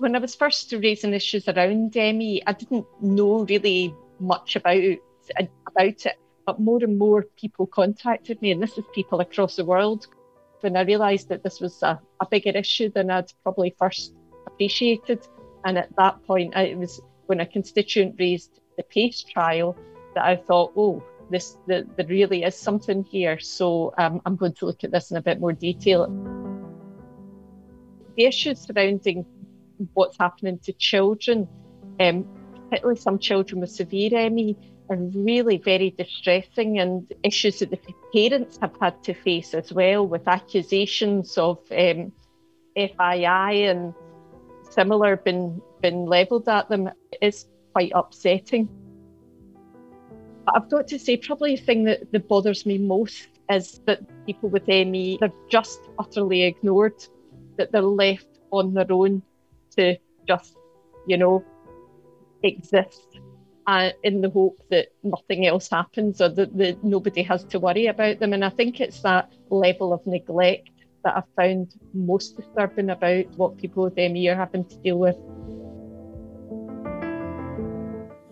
When I was first raising issues around ME, I didn't know really much about about it, but more and more people contacted me, and this is people across the world. When I realised that this was a, a bigger issue than I'd probably first appreciated, and at that point, it was when a constituent raised the PACE trial that I thought, oh, this there really is something here. So um, I'm going to look at this in a bit more detail. The issues surrounding what's happening to children, um, particularly some children with severe ME, are really very distressing and issues that the parents have had to face as well with accusations of um, FII and similar been been levelled at them. Is quite upsetting. But I've got to say, probably the thing that, that bothers me most is that people with ME, they're just utterly ignored, that they're left on their own to just, you know, exist uh, in the hope that nothing else happens or that, that nobody has to worry about them. And I think it's that level of neglect that I've found most disturbing about what people with ME are having to deal with.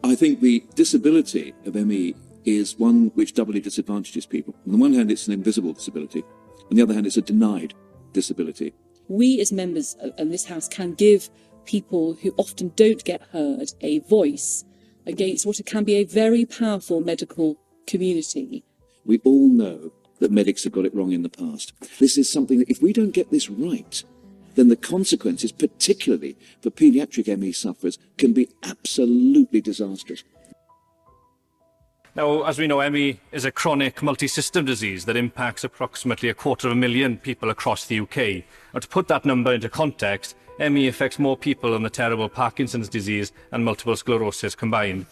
I think the disability of ME is one which doubly disadvantages people. On the one hand, it's an invisible disability. On the other hand, it's a denied disability. We as members of this House can give people who often don't get heard a voice against what can be a very powerful medical community. We all know that medics have got it wrong in the past. This is something that if we don't get this right, then the consequences, particularly for paediatric ME sufferers, can be absolutely disastrous. Now, as we know, ME is a chronic multi-system disease that impacts approximately a quarter of a million people across the UK. And to put that number into context, ME affects more people than the terrible Parkinson's disease and multiple sclerosis combined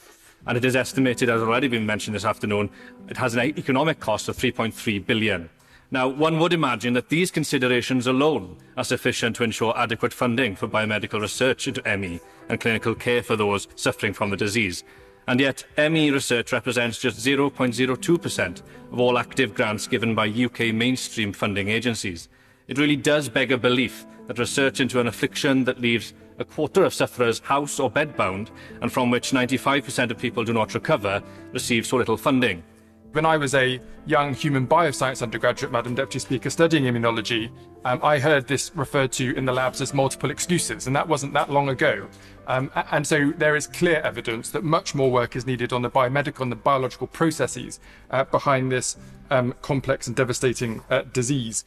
and it is estimated, as already been mentioned this afternoon, it has an economic cost of 3.3 billion. Now, one would imagine that these considerations alone are sufficient to ensure adequate funding for biomedical research into ME and clinical care for those suffering from the disease. And yet, ME research represents just 0.02% of all active grants given by UK mainstream funding agencies. It really does beg a belief that research into an affliction that leaves a quarter of sufferers house or bedbound, and from which 95% of people do not recover, receive so little funding. When I was a young human bioscience undergraduate, Madam Deputy Speaker, studying immunology, um, I heard this referred to in the labs as multiple excuses, and that wasn't that long ago. Um, and so there is clear evidence that much more work is needed on the biomedical and the biological processes uh, behind this um, complex and devastating uh, disease.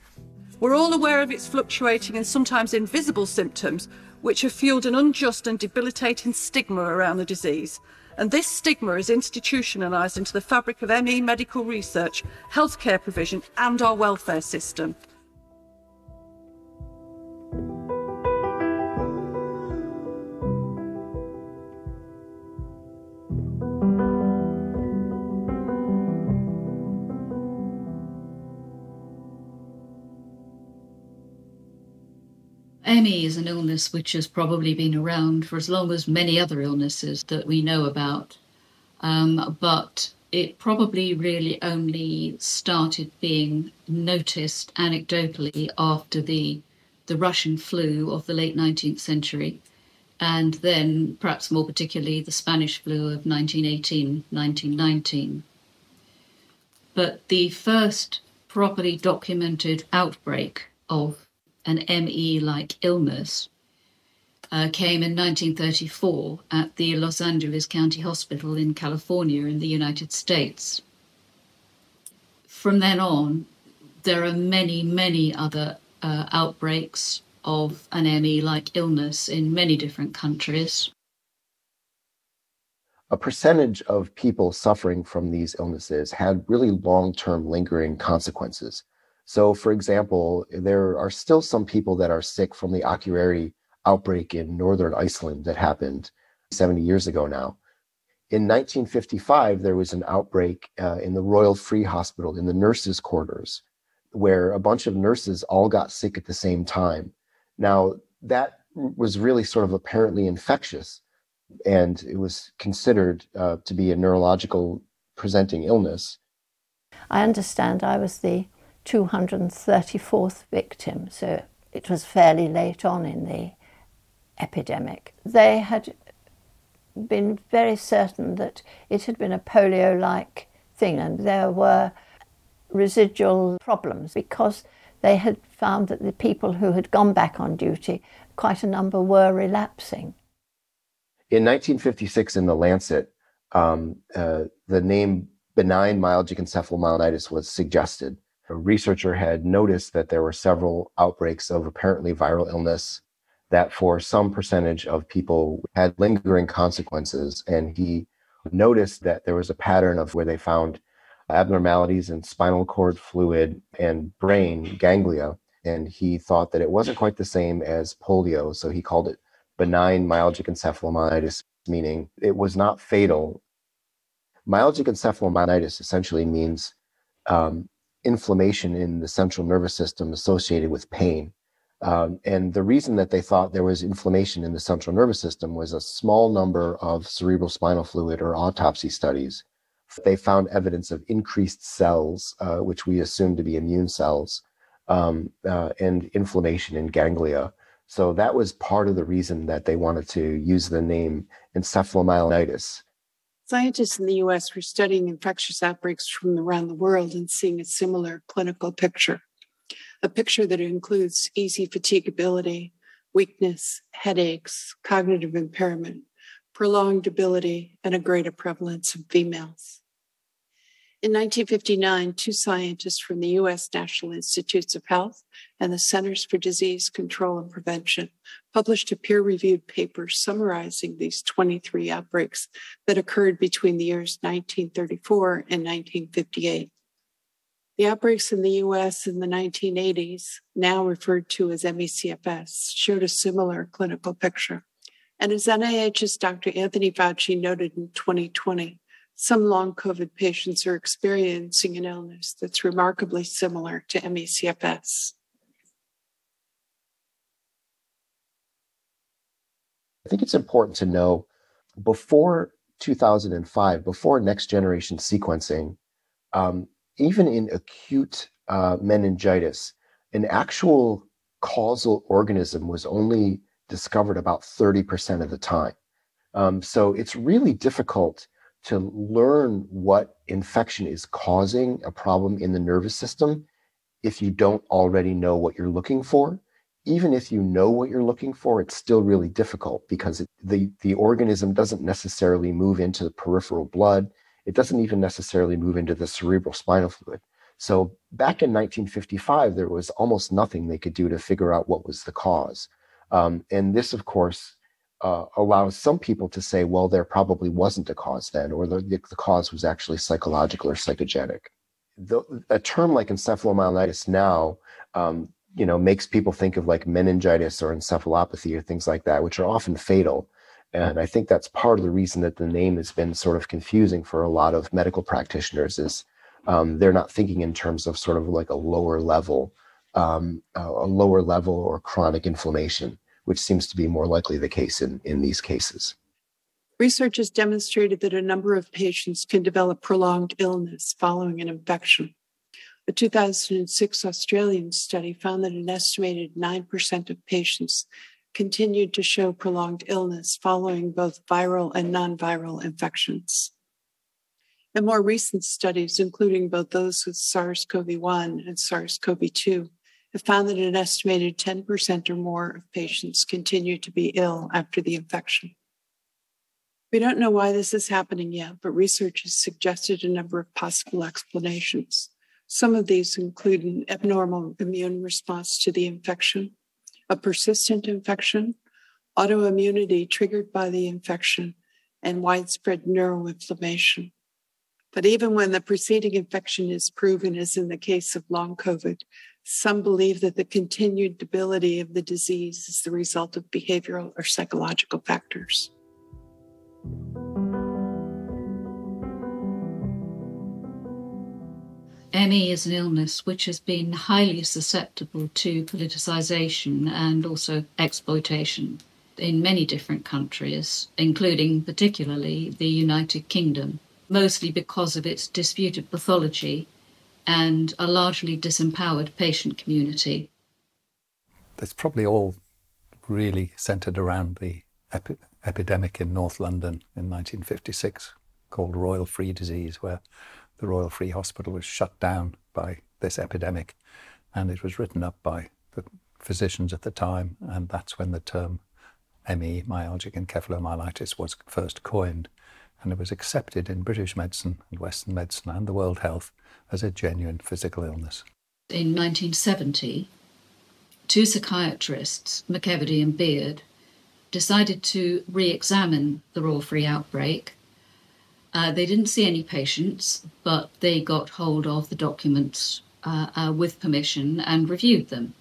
We're all aware of its fluctuating and sometimes invisible symptoms, which have fueled an unjust and debilitating stigma around the disease. And this stigma is institutionalised into the fabric of ME medical research, healthcare provision, and our welfare system. ME is an illness which has probably been around for as long as many other illnesses that we know about. Um, but it probably really only started being noticed anecdotally after the the Russian flu of the late 19th century, and then perhaps more particularly the Spanish flu of 1918 1919. But the first properly documented outbreak of an ME like illness uh, came in 1934 at the Los Angeles County Hospital in California in the United States. From then on, there are many, many other uh, outbreaks of an ME like illness in many different countries. A percentage of people suffering from these illnesses had really long term lingering consequences. So, for example, there are still some people that are sick from the Akureyri outbreak in northern Iceland that happened 70 years ago now. In 1955, there was an outbreak uh, in the Royal Free Hospital in the nurses' quarters, where a bunch of nurses all got sick at the same time. Now, that was really sort of apparently infectious, and it was considered uh, to be a neurological presenting illness. I understand I was the 234th victim, so it was fairly late on in the epidemic. They had been very certain that it had been a polio like thing, and there were residual problems because they had found that the people who had gone back on duty, quite a number were relapsing. In 1956, in The Lancet, um, uh, the name benign myalgic encephalomyelitis was suggested. A researcher had noticed that there were several outbreaks of apparently viral illness that for some percentage of people had lingering consequences. And he noticed that there was a pattern of where they found abnormalities in spinal cord fluid and brain ganglia. And he thought that it wasn't quite the same as polio. So he called it benign myalgic encephalomyelitis, meaning it was not fatal. Myalgic encephalomyelitis essentially means um, inflammation in the central nervous system associated with pain. Um, and the reason that they thought there was inflammation in the central nervous system was a small number of cerebral spinal fluid or autopsy studies. They found evidence of increased cells, uh, which we assume to be immune cells, um, uh, and inflammation in ganglia. So that was part of the reason that they wanted to use the name encephalomyelitis. Scientists in the US were studying infectious outbreaks from around the world and seeing a similar clinical picture a picture that includes easy fatigability, weakness, headaches, cognitive impairment, prolonged debility, and a greater prevalence of females. In 1959, two scientists from the U.S. National Institutes of Health and the Centers for Disease Control and Prevention published a peer reviewed paper summarizing these 23 outbreaks that occurred between the years 1934 and 1958. The outbreaks in the US in the 1980s, now referred to as MECFS, showed a similar clinical picture. And as NIH's Dr. Anthony Fauci noted in 2020, some long COVID patients are experiencing an illness that's remarkably similar to MECFS. I think it's important to know before 2005, before next generation sequencing, um, even in acute uh, meningitis, an actual causal organism was only discovered about 30% of the time. Um, so it's really difficult to learn what infection is causing a problem in the nervous system if you don't already know what you're looking for. Even if you know what you're looking for, it's still really difficult because it, the, the organism doesn't necessarily move into the peripheral blood it doesn't even necessarily move into the cerebral spinal fluid. So back in 1955, there was almost nothing they could do to figure out what was the cause. Um, and this, of course, uh, allows some people to say, well, there probably wasn't a cause then, or the, the cause was actually psychological or psychogenic. The, a term like encephalomyelitis now, um, you know, makes people think of like meningitis or encephalopathy or things like that, which are often fatal. And I think that's part of the reason that the name has been sort of confusing for a lot of medical practitioners is um, they're not thinking in terms of sort of like a lower level, um, a lower level or chronic inflammation, which seems to be more likely the case in, in these cases. Research has demonstrated that a number of patients can develop prolonged illness following an infection. A 2006 Australian study found that an estimated 9% of patients continued to show prolonged illness following both viral and non viral infections. And more recent studies, including both those with SARS CoV 1 and SARS CoV 2, have found that an estimated 10% or more of patients continue to be ill after the infection. We don't know why this is happening yet, but research has suggested a number of possible explanations. Some of these include an abnormal immune response to the infection, a persistent infection, autoimmunity triggered by the infection, and widespread neuroinflammation. But even when the preceding infection is proven, as in the case of long COVID, some believe that the continued debility of the disease is the result of behavioral or psychological factors. ME is an illness which has been highly susceptible to politicization and also exploitation in many different countries, including particularly the United Kingdom, mostly because of its disputed pathology and a largely disempowered patient community. It's probably all really centered around the epi- epidemic in North London in 1956 called Royal Free Disease, where the Royal Free Hospital was shut down by this epidemic. And it was written up by the physicians at the time, and that's when the term ME, myalgic encephalomyelitis, was first coined. And it was accepted in British medicine and Western medicine and the World Health as a genuine physical illness. In 1970, two psychiatrists, McEvedy and Beard, decided to re examine the Royal Free outbreak. Uh, they didn't see any patients, but they got hold of the documents uh, uh, with permission and reviewed them.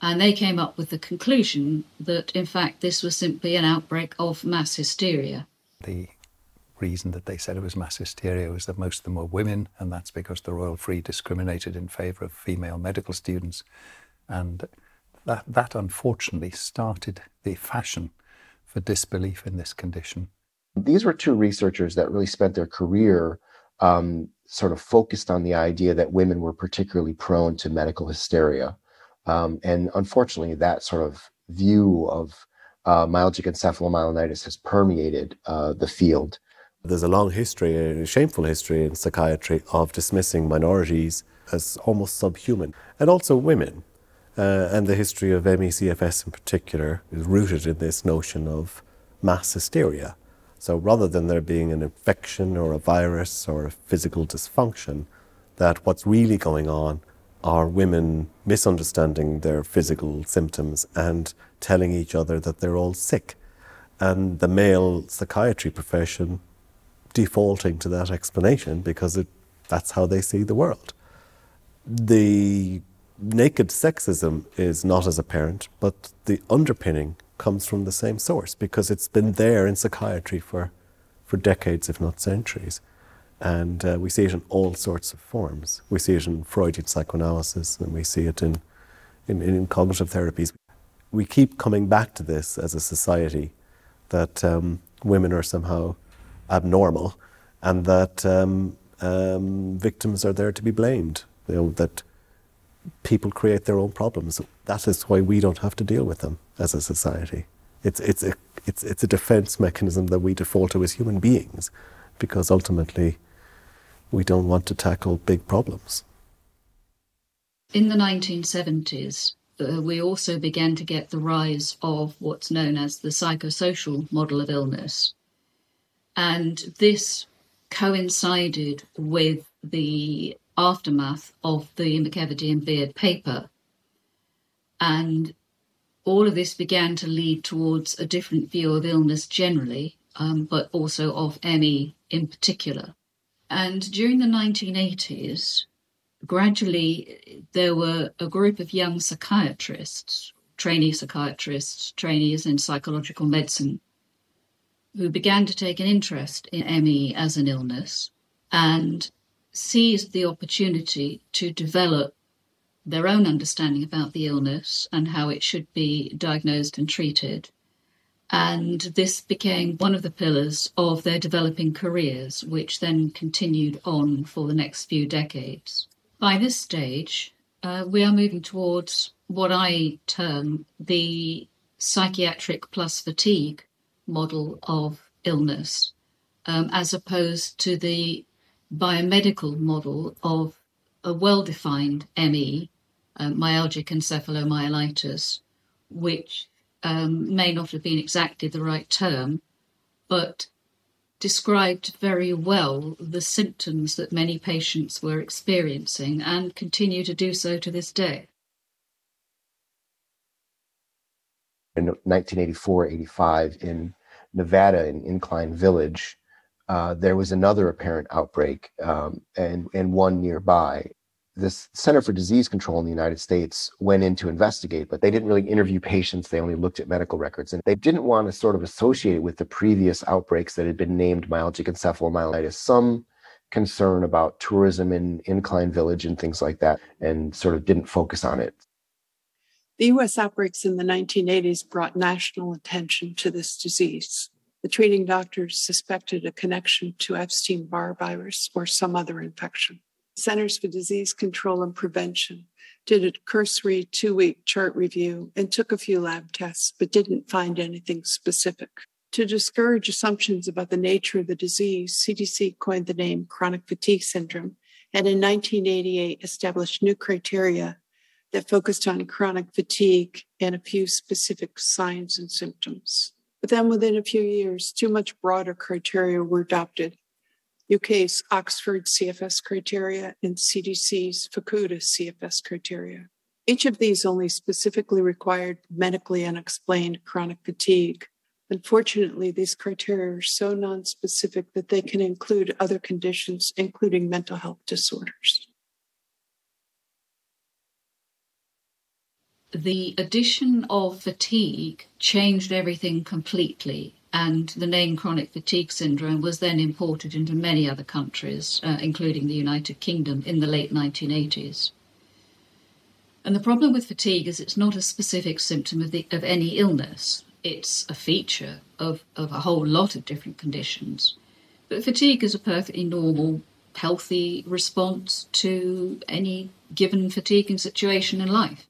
And they came up with the conclusion that, in fact, this was simply an outbreak of mass hysteria. The reason that they said it was mass hysteria was that most of them were women, and that's because the Royal Free discriminated in favour of female medical students. And that, that unfortunately started the fashion for disbelief in this condition. These were two researchers that really spent their career um, sort of focused on the idea that women were particularly prone to medical hysteria. Um, and unfortunately, that sort of view of uh, myalgic encephalomyelitis has permeated uh, the field. There's a long history, a shameful history in psychiatry of dismissing minorities as almost subhuman, and also women. Uh, and the history of ME/CFS in particular is rooted in this notion of mass hysteria. So rather than there being an infection or a virus or a physical dysfunction, that what's really going on are women misunderstanding their physical symptoms and telling each other that they're all sick. And the male psychiatry profession defaulting to that explanation because it, that's how they see the world. The naked sexism is not as apparent, but the underpinning comes from the same source because it's been there in psychiatry for, for decades, if not centuries. And uh, we see it in all sorts of forms. We see it in Freudian psychoanalysis and we see it in, in, in cognitive therapies. We keep coming back to this as a society that um, women are somehow abnormal and that um, um, victims are there to be blamed. You know, that people create their own problems. That is why we don't have to deal with them as a society. It's, it's, a, it's, it's a defense mechanism that we default to as human beings because ultimately we don't want to tackle big problems. In the 1970s, uh, we also began to get the rise of what's known as the psychosocial model of illness. And this coincided with the aftermath of the McEvedy and Beard paper. And all of this began to lead towards a different view of illness generally, um, but also of ME in particular. And during the 1980s, gradually there were a group of young psychiatrists, trainee psychiatrists, trainees in psychological medicine, who began to take an interest in ME as an illness and seized the opportunity to develop their own understanding about the illness and how it should be diagnosed and treated. And this became one of the pillars of their developing careers, which then continued on for the next few decades. By this stage, uh, we are moving towards what I term the psychiatric plus fatigue model of illness, um, as opposed to the biomedical model of a well defined ME, um, myalgic encephalomyelitis, which um, may not have been exactly the right term, but described very well the symptoms that many patients were experiencing and continue to do so to this day. In 1984 85, in Nevada, in Incline Village, uh, there was another apparent outbreak um, and, and one nearby. This Center for Disease Control in the United States went in to investigate, but they didn't really interview patients. They only looked at medical records. And they didn't want to sort of associate it with the previous outbreaks that had been named myalgic encephalomyelitis. Some concern about tourism in Incline Village and things like that, and sort of didn't focus on it. The US outbreaks in the 1980s brought national attention to this disease. The treating doctors suspected a connection to Epstein Barr virus or some other infection. Centers for Disease Control and Prevention did a cursory two week chart review and took a few lab tests, but didn't find anything specific. To discourage assumptions about the nature of the disease, CDC coined the name chronic fatigue syndrome and in 1988 established new criteria that focused on chronic fatigue and a few specific signs and symptoms. But then within a few years, two much broader criteria were adopted UK's Oxford CFS criteria and CDC's Fukuda CFS criteria. Each of these only specifically required medically unexplained chronic fatigue. Unfortunately, these criteria are so nonspecific that they can include other conditions, including mental health disorders. The addition of fatigue changed everything completely and the name chronic fatigue syndrome was then imported into many other countries, uh, including the United Kingdom, in the late 1980s. And the problem with fatigue is it's not a specific symptom of, the, of any illness. It's a feature of, of a whole lot of different conditions. But fatigue is a perfectly normal, healthy response to any given fatiguing situation in life.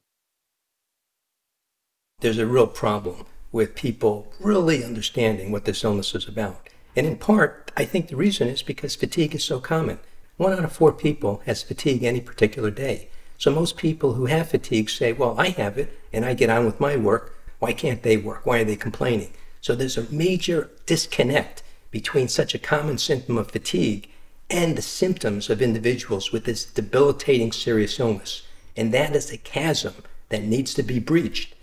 There's a real problem with people really understanding what this illness is about. And in part, I think the reason is because fatigue is so common. One out of four people has fatigue any particular day. So most people who have fatigue say, well, I have it and I get on with my work. Why can't they work? Why are they complaining? So there's a major disconnect between such a common symptom of fatigue and the symptoms of individuals with this debilitating serious illness. And that is a chasm that needs to be breached.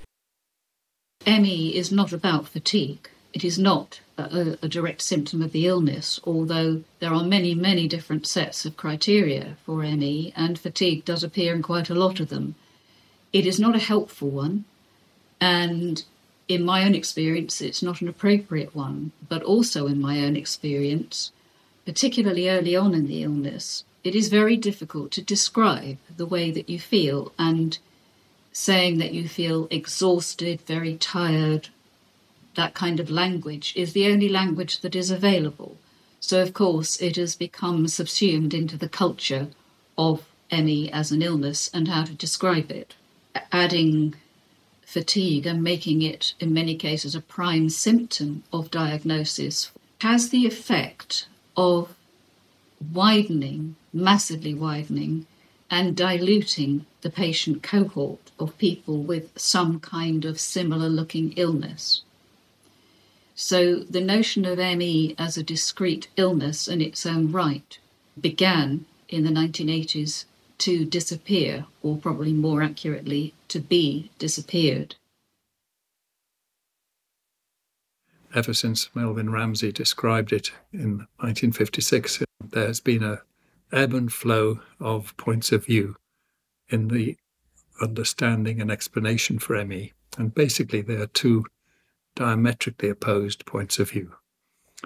ME is not about fatigue. It is not a, a, direct symptom of the illness, although there are many, many different sets of criteria for ME, and fatigue does appear in quite a lot of them. It is not a helpful one, and in my own experience, it's not an appropriate one, but also in my own experience, particularly early on in the illness, it is very difficult to describe the way that you feel and saying that you feel exhausted, very tired, that kind of language is the only language that is available. So, of course, it has become subsumed into the culture of ME as an illness and how to describe it. Adding fatigue and making it, in many cases, a prime symptom of diagnosis has the effect of widening, massively widening, and diluting the patient cohort of people with some kind of similar looking illness. So the notion of ME as a discrete illness in its own right began in the 1980s to disappear, or probably more accurately, to be disappeared. Ever since Melvin Ramsay described it in 1956, there has been a ebb and flow of points of view in the understanding and explanation for ME. And basically, there are two diametrically opposed points of view.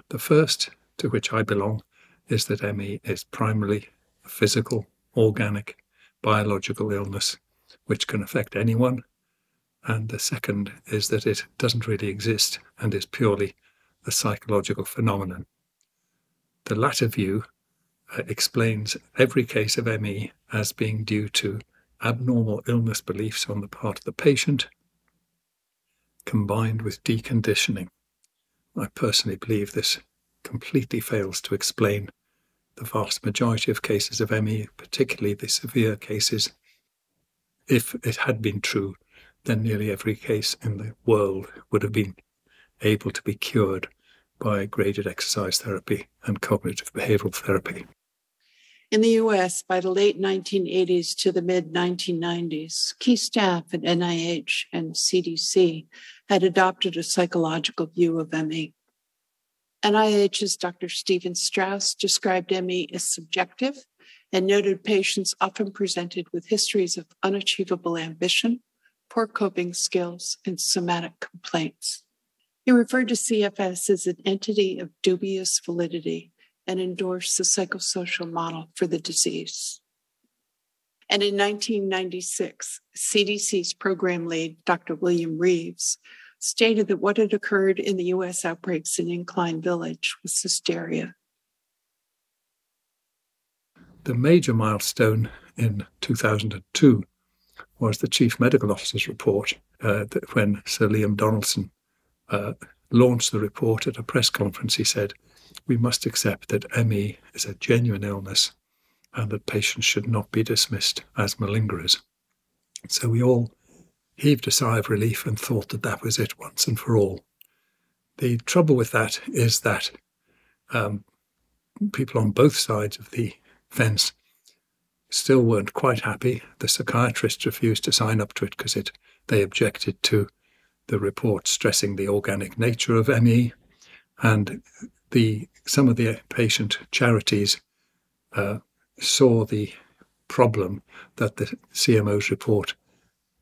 The first, to which I belong, is that ME is primarily a physical, organic, biological illness which can affect anyone. And the second is that it doesn't really exist and is purely a psychological phenomenon. The latter view uh, explains every case of ME as being due to abnormal illness beliefs on the part of the patient combined with deconditioning. I personally believe this completely fails to explain the vast majority of cases of ME, particularly the severe cases. If it had been true, then nearly every case in the world would have been able to be cured by graded exercise therapy and cognitive behavioral therapy. In the US, by the late 1980s to the mid 1990s, key staff at NIH and CDC had adopted a psychological view of ME. NIH's Dr. Stephen Straus described ME as subjective and noted patients often presented with histories of unachievable ambition, poor coping skills, and somatic complaints. He referred to CFS as an entity of dubious validity and endorsed the psychosocial model for the disease. And in 1996, CDC's program lead, Dr. William Reeves, stated that what had occurred in the US outbreaks in Incline Village was hysteria. the major milestone in 2002 was the Chief Medical Officer's report uh, when Sir Liam Donaldson uh, launched the report at a press conference. He said, We must accept that ME is a genuine illness and that patients should not be dismissed as malingerers. So we all heaved a sigh of relief and thought that that was it once and for all. The trouble with that is that um, people on both sides of the fence still weren't quite happy. The psychiatrists refused to sign up to it because it they objected to the report stressing the organic nature of ME, and the some of the patient charities uh, saw the problem that the CMO's report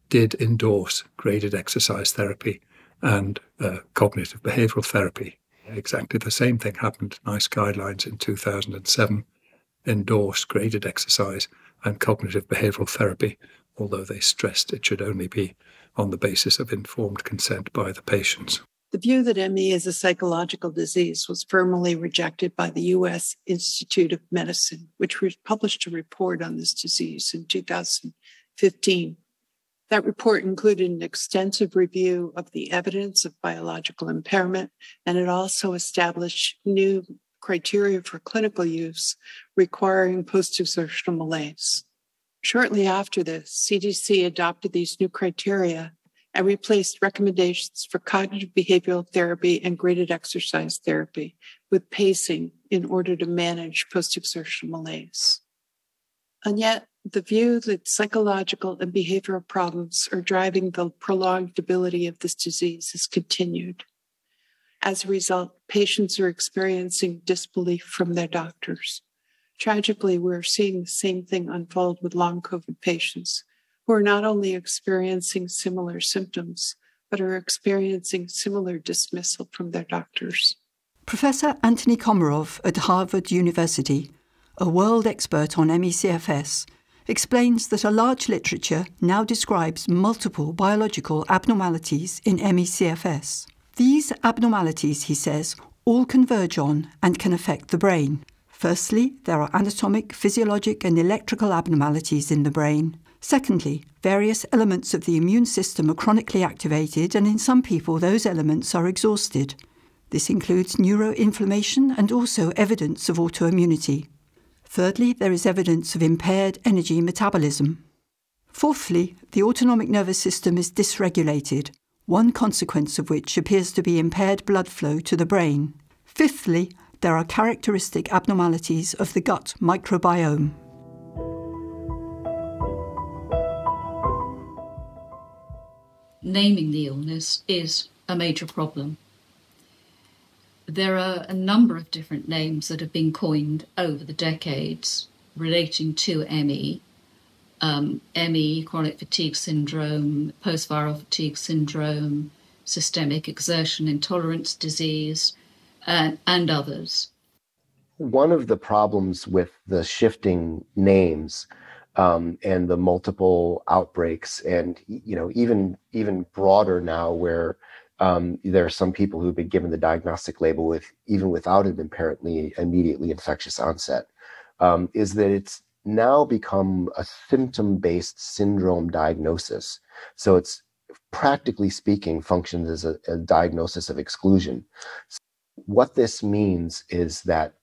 did endorse graded exercise therapy and uh, cognitive behavioral therapy. Exactly the same thing happened. NICE guidelines in 2007 endorsed graded exercise and cognitive behavioral therapy, although they stressed it should only be on the basis of informed consent by the patients. The view that ME is a psychological disease was firmly rejected by the U.S. Institute of Medicine, which published a report on this disease in 2015. That report included an extensive review of the evidence of biological impairment, and it also established new criteria for clinical use requiring post exertional malaise. Shortly after this, CDC adopted these new criteria and replaced recommendations for cognitive behavioral therapy and graded exercise therapy with pacing in order to manage post exertional malaise. And yet, the view that psychological and behavioral problems are driving the prolonged debility of this disease has continued. As a result, patients are experiencing disbelief from their doctors. Tragically, we're seeing the same thing unfold with long COVID patients who are not only experiencing similar symptoms, but are experiencing similar dismissal from their doctors. Professor Anthony Komaroff at Harvard University, a world expert on ME/CFS, explains that a large literature now describes multiple biological abnormalities in ME/CFS. These abnormalities, he says, all converge on and can affect the brain. Firstly, there are anatomic, physiologic, and electrical abnormalities in the brain. Secondly, various elements of the immune system are chronically activated, and in some people, those elements are exhausted. This includes neuroinflammation and also evidence of autoimmunity. Thirdly, there is evidence of impaired energy metabolism. Fourthly, the autonomic nervous system is dysregulated, one consequence of which appears to be impaired blood flow to the brain. Fifthly, there are characteristic abnormalities of the gut microbiome. Naming the illness is a major problem there are a number of different names that have been coined over the decades relating to ME. Um, ME, chronic fatigue syndrome, post viral fatigue syndrome, systemic exertion intolerance disease, and, and others. One of the problems with the shifting names um, and the multiple outbreaks, and you know, even even broader now, where um, there are some people who've been given the diagnostic label with even without an apparently immediately infectious onset, um, is that it's now become a symptom-based syndrome diagnosis. So it's practically speaking functions as a, a diagnosis of exclusion. So what this means is that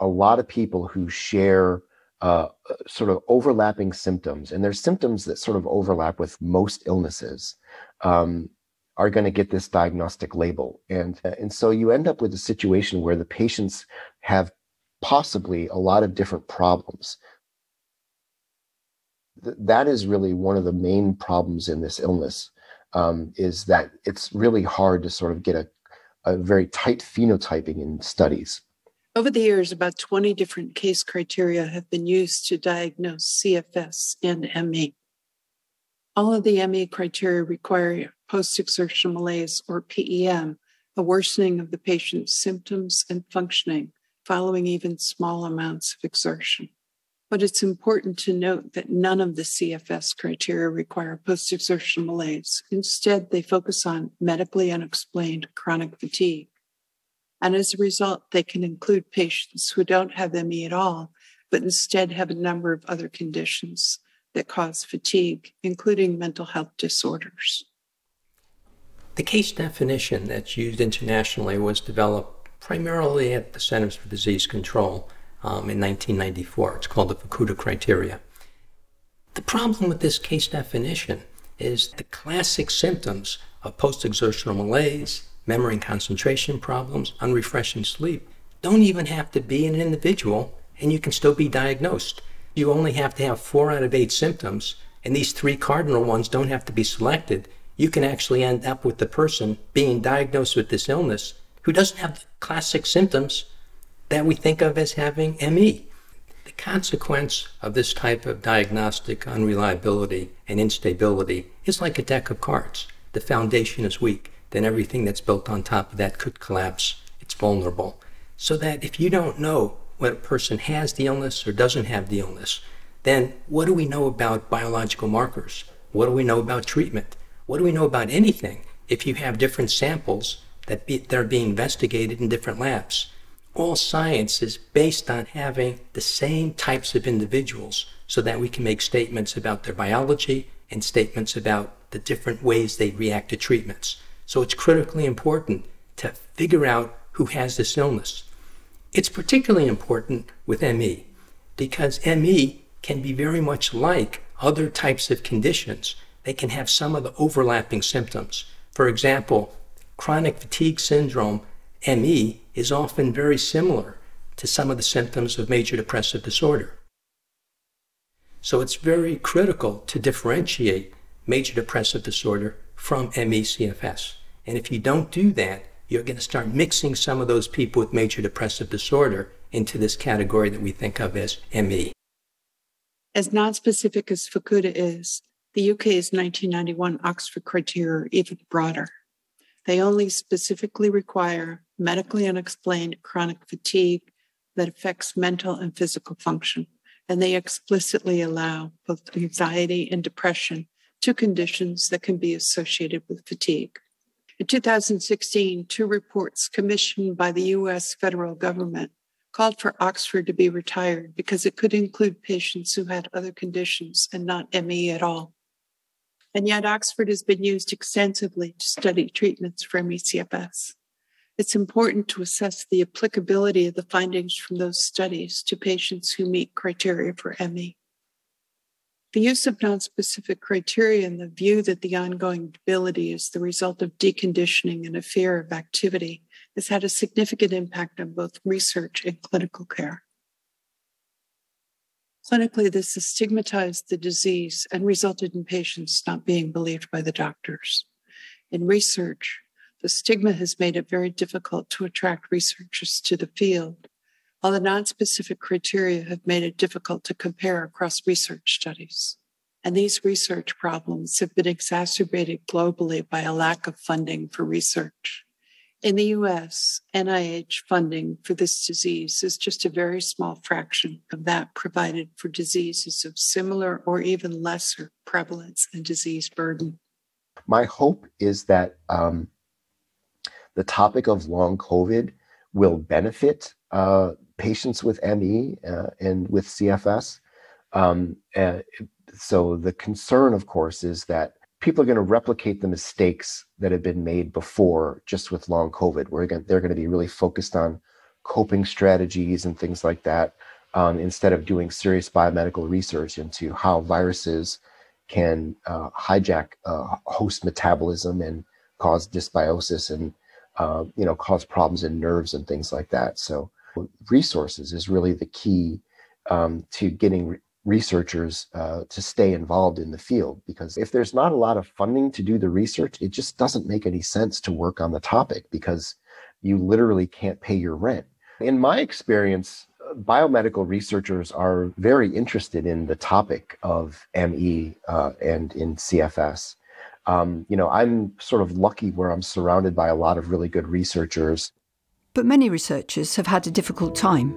a lot of people who share uh, sort of overlapping symptoms, and there's symptoms that sort of overlap with most illnesses. Um, are going to get this diagnostic label. And, uh, and so you end up with a situation where the patients have possibly a lot of different problems. Th- that is really one of the main problems in this illness um, is that it's really hard to sort of get a, a very tight phenotyping in studies. Over the years, about 20 different case criteria have been used to diagnose CFS and ME. All of the ME criteria require post exertional malaise or PEM, a worsening of the patient's symptoms and functioning following even small amounts of exertion. But it's important to note that none of the CFS criteria require post exertional malaise. Instead, they focus on medically unexplained chronic fatigue. And as a result, they can include patients who don't have ME at all, but instead have a number of other conditions that cause fatigue, including mental health disorders. The case definition that's used internationally was developed primarily at the Centers for Disease Control um, in 1994. It's called the Fukuda criteria. The problem with this case definition is the classic symptoms of post-exertional malaise, memory and concentration problems, unrefreshing sleep, don't even have to be an individual and you can still be diagnosed. You only have to have four out of eight symptoms, and these three cardinal ones don't have to be selected. You can actually end up with the person being diagnosed with this illness who doesn't have the classic symptoms that we think of as having ME. The consequence of this type of diagnostic unreliability and instability is like a deck of cards. The foundation is weak, then everything that's built on top of that could collapse. It's vulnerable. So that if you don't know when a person has the illness or doesn't have the illness, then what do we know about biological markers? What do we know about treatment? What do we know about anything if you have different samples that, be, that are being investigated in different labs? All science is based on having the same types of individuals so that we can make statements about their biology and statements about the different ways they react to treatments. So it's critically important to figure out who has this illness. It's particularly important with ME because ME can be very much like other types of conditions. They can have some of the overlapping symptoms. For example, chronic fatigue syndrome, ME, is often very similar to some of the symptoms of major depressive disorder. So it's very critical to differentiate major depressive disorder from ME-CFS. And if you don't do that, you're going to start mixing some of those people with major depressive disorder into this category that we think of as ME. As nonspecific as Fukuda is, the UK's 1991 Oxford criteria are even broader. They only specifically require medically unexplained chronic fatigue that affects mental and physical function, and they explicitly allow both anxiety and depression, two conditions that can be associated with fatigue. In 2016, two reports commissioned by the US federal government called for Oxford to be retired because it could include patients who had other conditions and not ME at all. And yet, Oxford has been used extensively to study treatments for ME/CFS. It's important to assess the applicability of the findings from those studies to patients who meet criteria for ME. The use of nonspecific criteria and the view that the ongoing debility is the result of deconditioning and a fear of activity has had a significant impact on both research and clinical care. Clinically, this has stigmatized the disease and resulted in patients not being believed by the doctors. In research, the stigma has made it very difficult to attract researchers to the field while the nonspecific criteria have made it difficult to compare across research studies. And these research problems have been exacerbated globally by a lack of funding for research. In the US, NIH funding for this disease is just a very small fraction of that provided for diseases of similar or even lesser prevalence and disease burden. My hope is that um, the topic of long COVID will benefit uh, patients with ME uh, and with CFS. Um, uh, so the concern, of course, is that people are going to replicate the mistakes that have been made before just with long COVID. Going, they're going to be really focused on coping strategies and things like that um, instead of doing serious biomedical research into how viruses can uh, hijack uh, host metabolism and cause dysbiosis and uh, you know cause problems in nerves and things like that. So resources is really the key um, to getting re- researchers uh, to stay involved in the field. Because if there's not a lot of funding to do the research it just doesn't make any sense to work on the topic because you literally can't pay your rent. In my experience biomedical researchers are very interested in the topic of me uh, and in cfs um, you know i'm sort of lucky where i'm surrounded by a lot of really good researchers but many researchers have had a difficult time.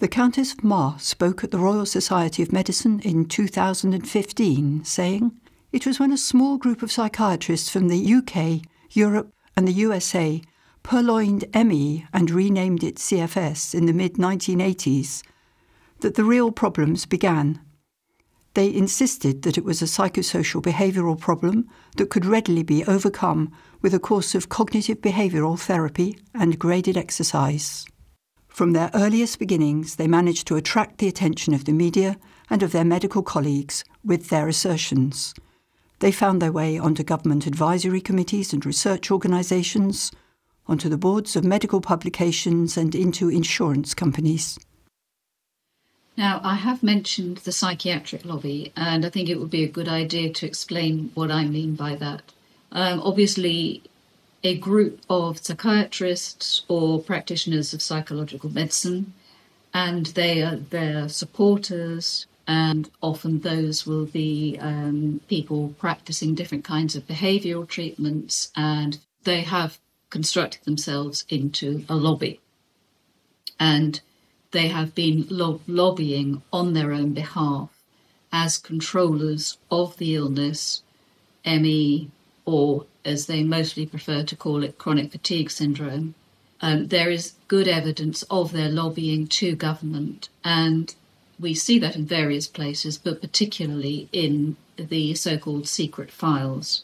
The Countess of Mar spoke at the Royal Society of Medicine in 2015, saying, It was when a small group of psychiatrists from the UK, Europe, and the USA purloined ME and renamed it CFS in the mid 1980s that the real problems began. They insisted that it was a psychosocial behavioural problem that could readily be overcome with a course of cognitive behavioural therapy and graded exercise. From their earliest beginnings, they managed to attract the attention of the media and of their medical colleagues with their assertions. They found their way onto government advisory committees and research organisations, onto the boards of medical publications, and into insurance companies. Now, I have mentioned the psychiatric lobby, and I think it would be a good idea to explain what I mean by that. Um, obviously, a group of psychiatrists or practitioners of psychological medicine, and they are their supporters, and often those will be um, people practicing different kinds of behavioral treatments, and they have constructed themselves into a lobby. And they have been lo- lobbying on their own behalf as controllers of the illness, ME, or as they mostly prefer to call it, chronic fatigue syndrome. Um, there is good evidence of their lobbying to government, and we see that in various places, but particularly in the so called secret files.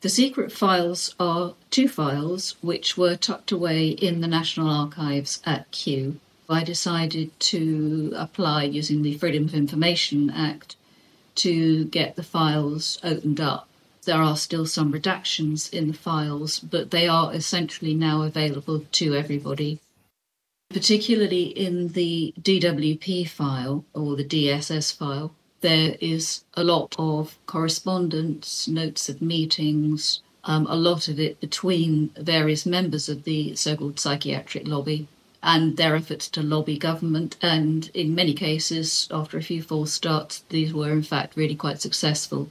The secret files are two files which were tucked away in the National Archives at Kew I decided to apply using the Freedom of Information Act to get the files opened up. There are still some redactions in the files, but they are essentially now available to everybody. Particularly in the DWP file or the DSS file, there is a lot of correspondence, notes of meetings, um, a lot of it between various members of the so called psychiatric lobby and their efforts to lobby government. And in many cases, after a few false starts, these were in fact really quite successful.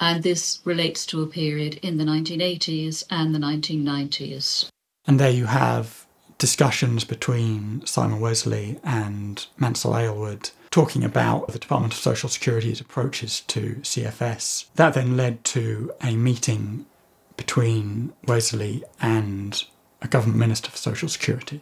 And this relates to a period in the 1980s and the 1990s. And there you have discussions between Simon Wessely and Mansell Aylward talking about the Department of Social Security's approaches to CFS. That then led to a meeting between Wessely and a government minister for Social Security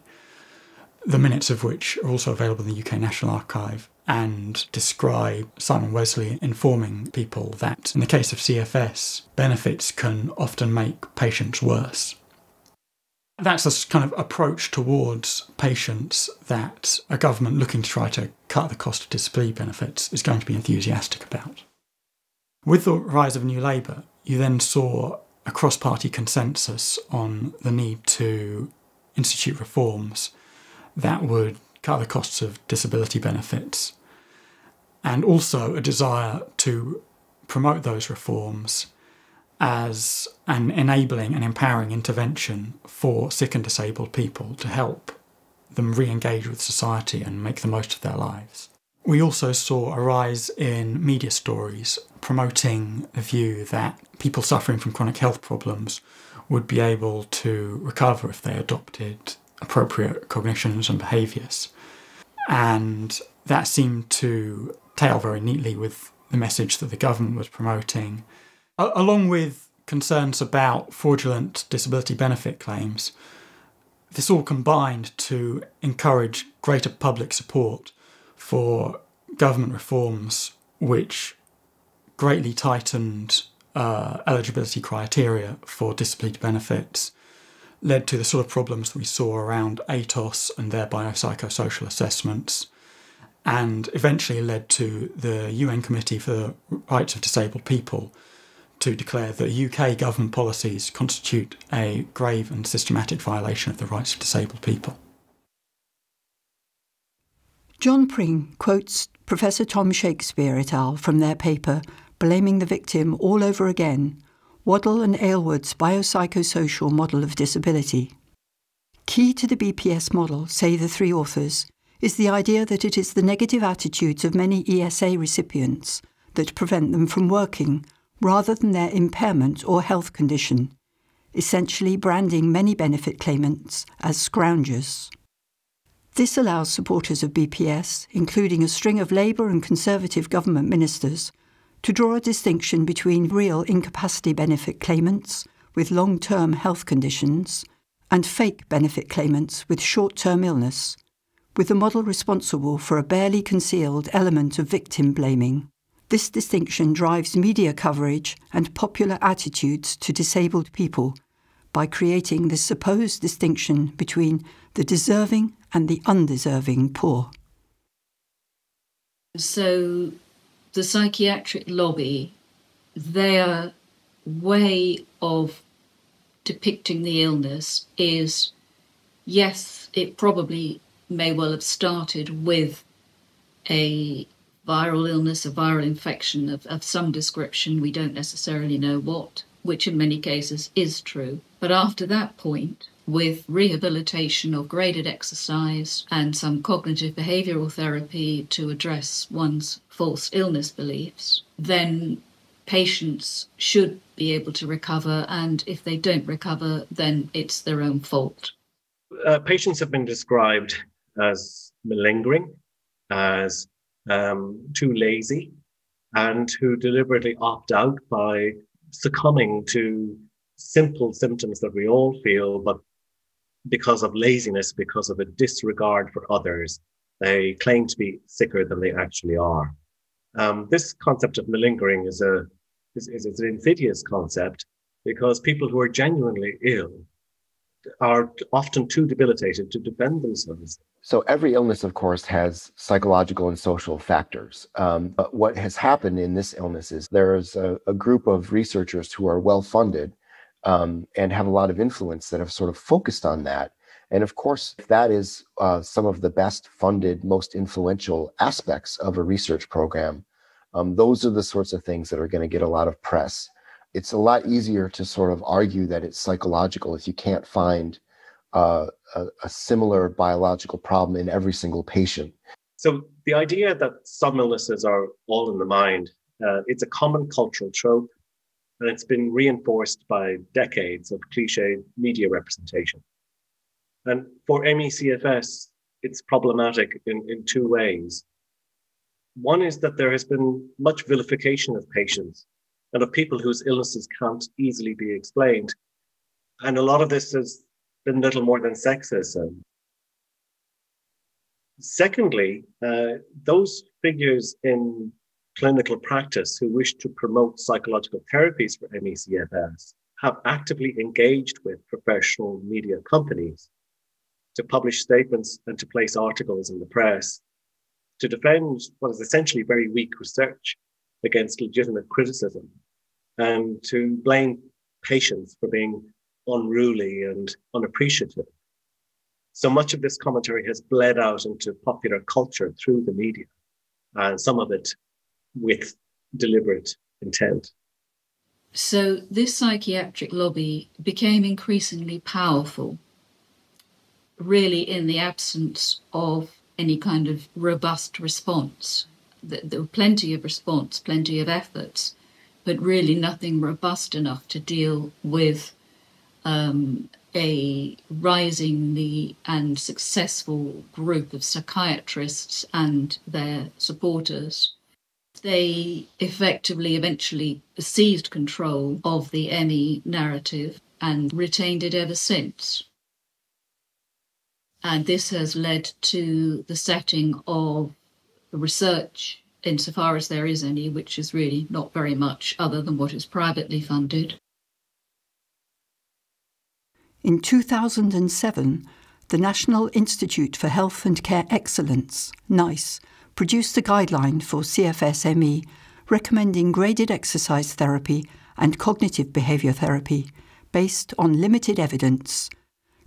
the minutes of which are also available in the UK National Archive and describe Simon Wessely informing people that in the case of CFS, benefits can often make patients worse. That's a kind of approach towards patients that a government looking to try to cut the cost of disability benefits is going to be enthusiastic about. With the rise of New Labour, you then saw a cross party consensus on the need to institute reforms that would cut the costs of disability benefits, and also a desire to promote those reforms as an enabling and empowering intervention for sick and disabled people to help them re engage with society and make the most of their lives. We also saw a rise in media stories promoting the view that people suffering from chronic health problems would be able to recover if they adopted appropriate cognitions and behaviours. And that seemed to tail very neatly with the message that the government was promoting, along with concerns about fraudulent disability benefit claims. This all combined to encourage greater public support for government reforms which greatly tightened uh, eligibility criteria for disability benefits led to the sort of problems that we saw around ATOS and their biopsychosocial assessments, and eventually led to the UN Committee for the Rights of Disabled People to declare that UK government policies constitute a grave and systematic violation of the rights of disabled people. John Pring quotes Professor Tom Shakespeare et al. from their paper Blaming the Victim All Over Again Waddell and Aylward's biopsychosocial model of disability. Key to the BPS model, say the three authors, is the idea that it is the negative attitudes of many ESA recipients that prevent them from working rather than their impairment or health condition, essentially branding many benefit claimants as scroungers. This allows supporters of BPS, including a string of Labour and Conservative government ministers, to draw a distinction between real incapacity benefit claimants with long term health conditions and fake benefit claimants with short term illness, with the model responsible for a barely concealed element of victim blaming. This distinction drives media coverage and popular attitudes to disabled people by creating this supposed distinction between the deserving and the undeserving poor. So, the psychiatric lobby, their way of depicting the illness is yes, it probably may well have started with a viral illness, a viral infection of, of some description. We don't necessarily know what, which in many cases is true. But after that point, with rehabilitation or graded exercise and some cognitive behavioral therapy to address one's false illness beliefs, then patients should be able to recover. And if they don't recover, then it's their own fault. Uh, patients have been described as malingering, as um, too lazy, and who deliberately opt out by succumbing to simple symptoms that we all feel, but because of laziness, because of a disregard for others, they claim to be sicker than they actually are. Um, this concept of malingering is a is, is, is an insidious concept because people who are genuinely ill are often too debilitated to defend themselves. So every illness, of course, has psychological and social factors. Um, but what has happened in this illness is there's a, a group of researchers who are well funded um, and have a lot of influence that have sort of focused on that. And of course, that is uh, some of the best funded, most influential aspects of a research program. Um, those are the sorts of things that are going to get a lot of press. It's a lot easier to sort of argue that it's psychological if you can't find a, a, similar biological problem in every single patient. So the idea that some illnesses are all in the mind, uh, it's a common cultural trope, and it's been reinforced by decades of cliche media representation. And for ME/CFS, it's problematic in, in two ways. One is that there has been much vilification of patients and of people whose illnesses can't easily be explained. And a lot of this has been little more than sexism. Secondly, uh, those figures in clinical practice who wish to promote psychological therapies for ME/CFS have actively engaged with professional media companies to publish statements and to place articles in the press to defend what is essentially very weak research against legitimate criticism and to blame patients for being unruly and unappreciative. So much of this commentary has bled out into popular culture through the media, and some of it with deliberate intent. So, this psychiatric lobby became increasingly powerful, really, in the absence of any kind of robust response. There were plenty of response, plenty of efforts, but really nothing robust enough to deal with um, a risingly and successful group of psychiatrists and their supporters. They effectively eventually seized control of the ME narrative and retained it ever since. And this has led to the setting of research, insofar as there is any, which is really not very much other than what is privately funded, in 2007, the National Institute for Health and Care Excellence, NICE, produced a guideline for CFS-ME recommending graded exercise therapy and cognitive behaviour therapy based on limited evidence,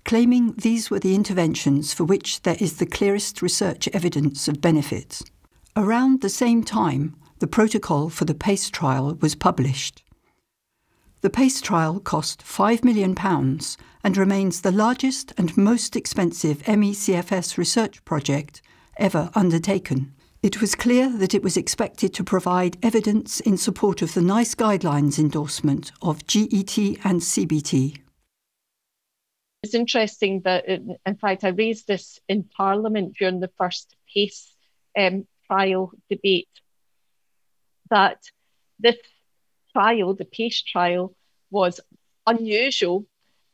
claiming these were the interventions for which there is the clearest research evidence of benefit. Around the same time, the protocol for the PACE trial was published. The PACE trial cost £5 million and remains the largest and most expensive ME/CFS research project ever undertaken. It was clear that it was expected to provide evidence in support of the NICE guidelines endorsement of GET and CBT. It's interesting that, in, fact, I raised this in Parliament during the first PACE um, trial debate that this trial, the PACE trial, was unusual,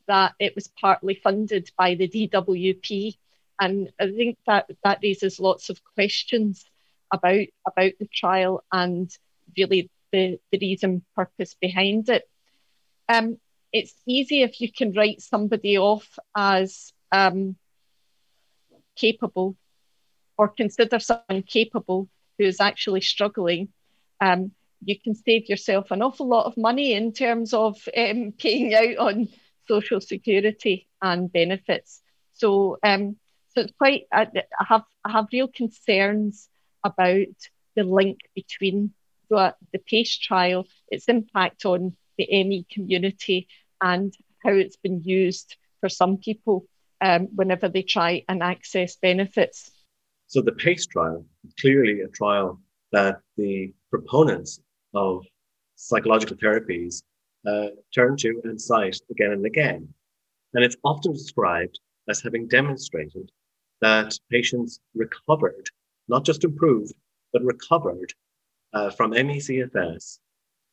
that it was partly funded by the DWP. And I think that that raises lots of questions about about the trial and really the, the reason purpose behind it. Um, it's easy if you can write somebody off as um, capable or consider someone capable who is actually struggling. Um, you can save yourself an awful lot of money in terms of um, paying out on social security and benefits. So, um, so it's quite. I, I have I have real concerns about the link between the, the PACE trial, its impact on the ME community, and how it's been used for some people um, whenever they try and access benefits. So the PACE trial, clearly a trial that the proponents of psychological therapies uh, turn to and cite again and again. And it's often described as having demonstrated that patients recovered, not just improved, but recovered uh, from ME/CFS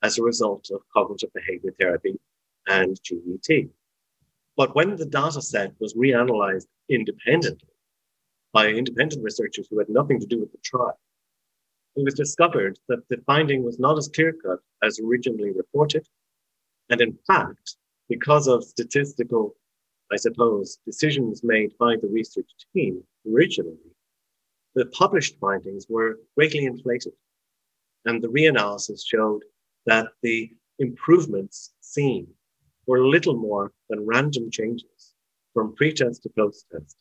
as a result of cognitive behavior therapy and GET. But when the data set was reanalyzed independently by independent researchers who had nothing to do with the trial, it was discovered that the finding was not as clear cut as originally reported. And in fact, because of statistical, I suppose, decisions made by the research team originally, the published findings were greatly inflated. And the reanalysis showed that the improvements seen were little more than random changes from pre-test to post-test.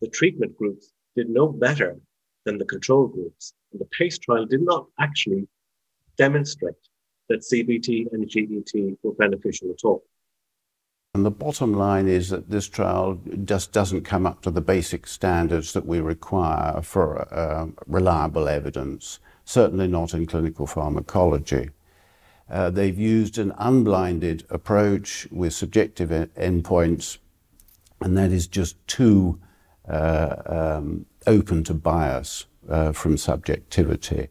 The treatment groups did no better than the control groups. And the PACE trial did not actually demonstrate that CBT and GET were beneficial at all. And the bottom line is that this trial just doesn't come up to the basic standards that we require for uh, reliable evidence, certainly not in clinical pharmacology. Uh, they've used an unblinded approach with subjective endpoints, and that is just too uh, um, open to bias uh, from subjectivity.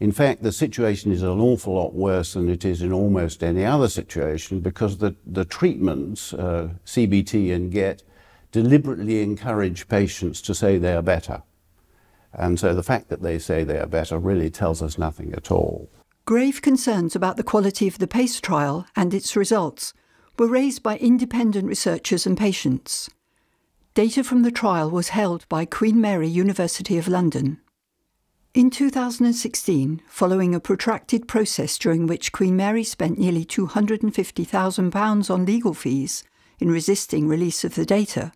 In fact, the situation is an awful lot worse than it is in almost any other situation because the, the treatments, uh, CBT and GET, deliberately encourage patients to say they are better. And so the fact that they say they are better really tells us nothing at all. Grave concerns about the quality of the PACE trial and its results were raised by independent researchers and patients. Data from the trial was held by Queen Mary University of London. In 2016, following a protracted process during which Queen Mary spent nearly £250,000 on legal fees in resisting release of the data,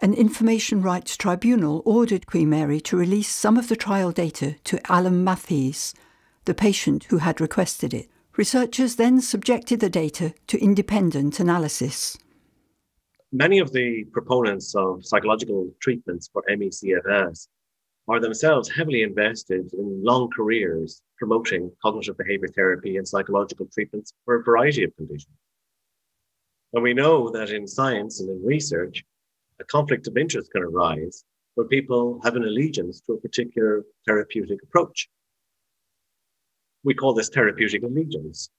an Information Rights Tribunal ordered Queen Mary to release some of the trial data to Alan Matthees, the patient who had requested it. Researchers then subjected the data to independent analysis. Many of the proponents of psychological treatments for ME/CFS are themselves heavily invested in long careers promoting cognitive behavior therapy and psychological treatments for a variety of conditions. And we know that in science and in research, a conflict of interest can arise where people have an allegiance to a particular therapeutic approach we call this therapeutic allegiance.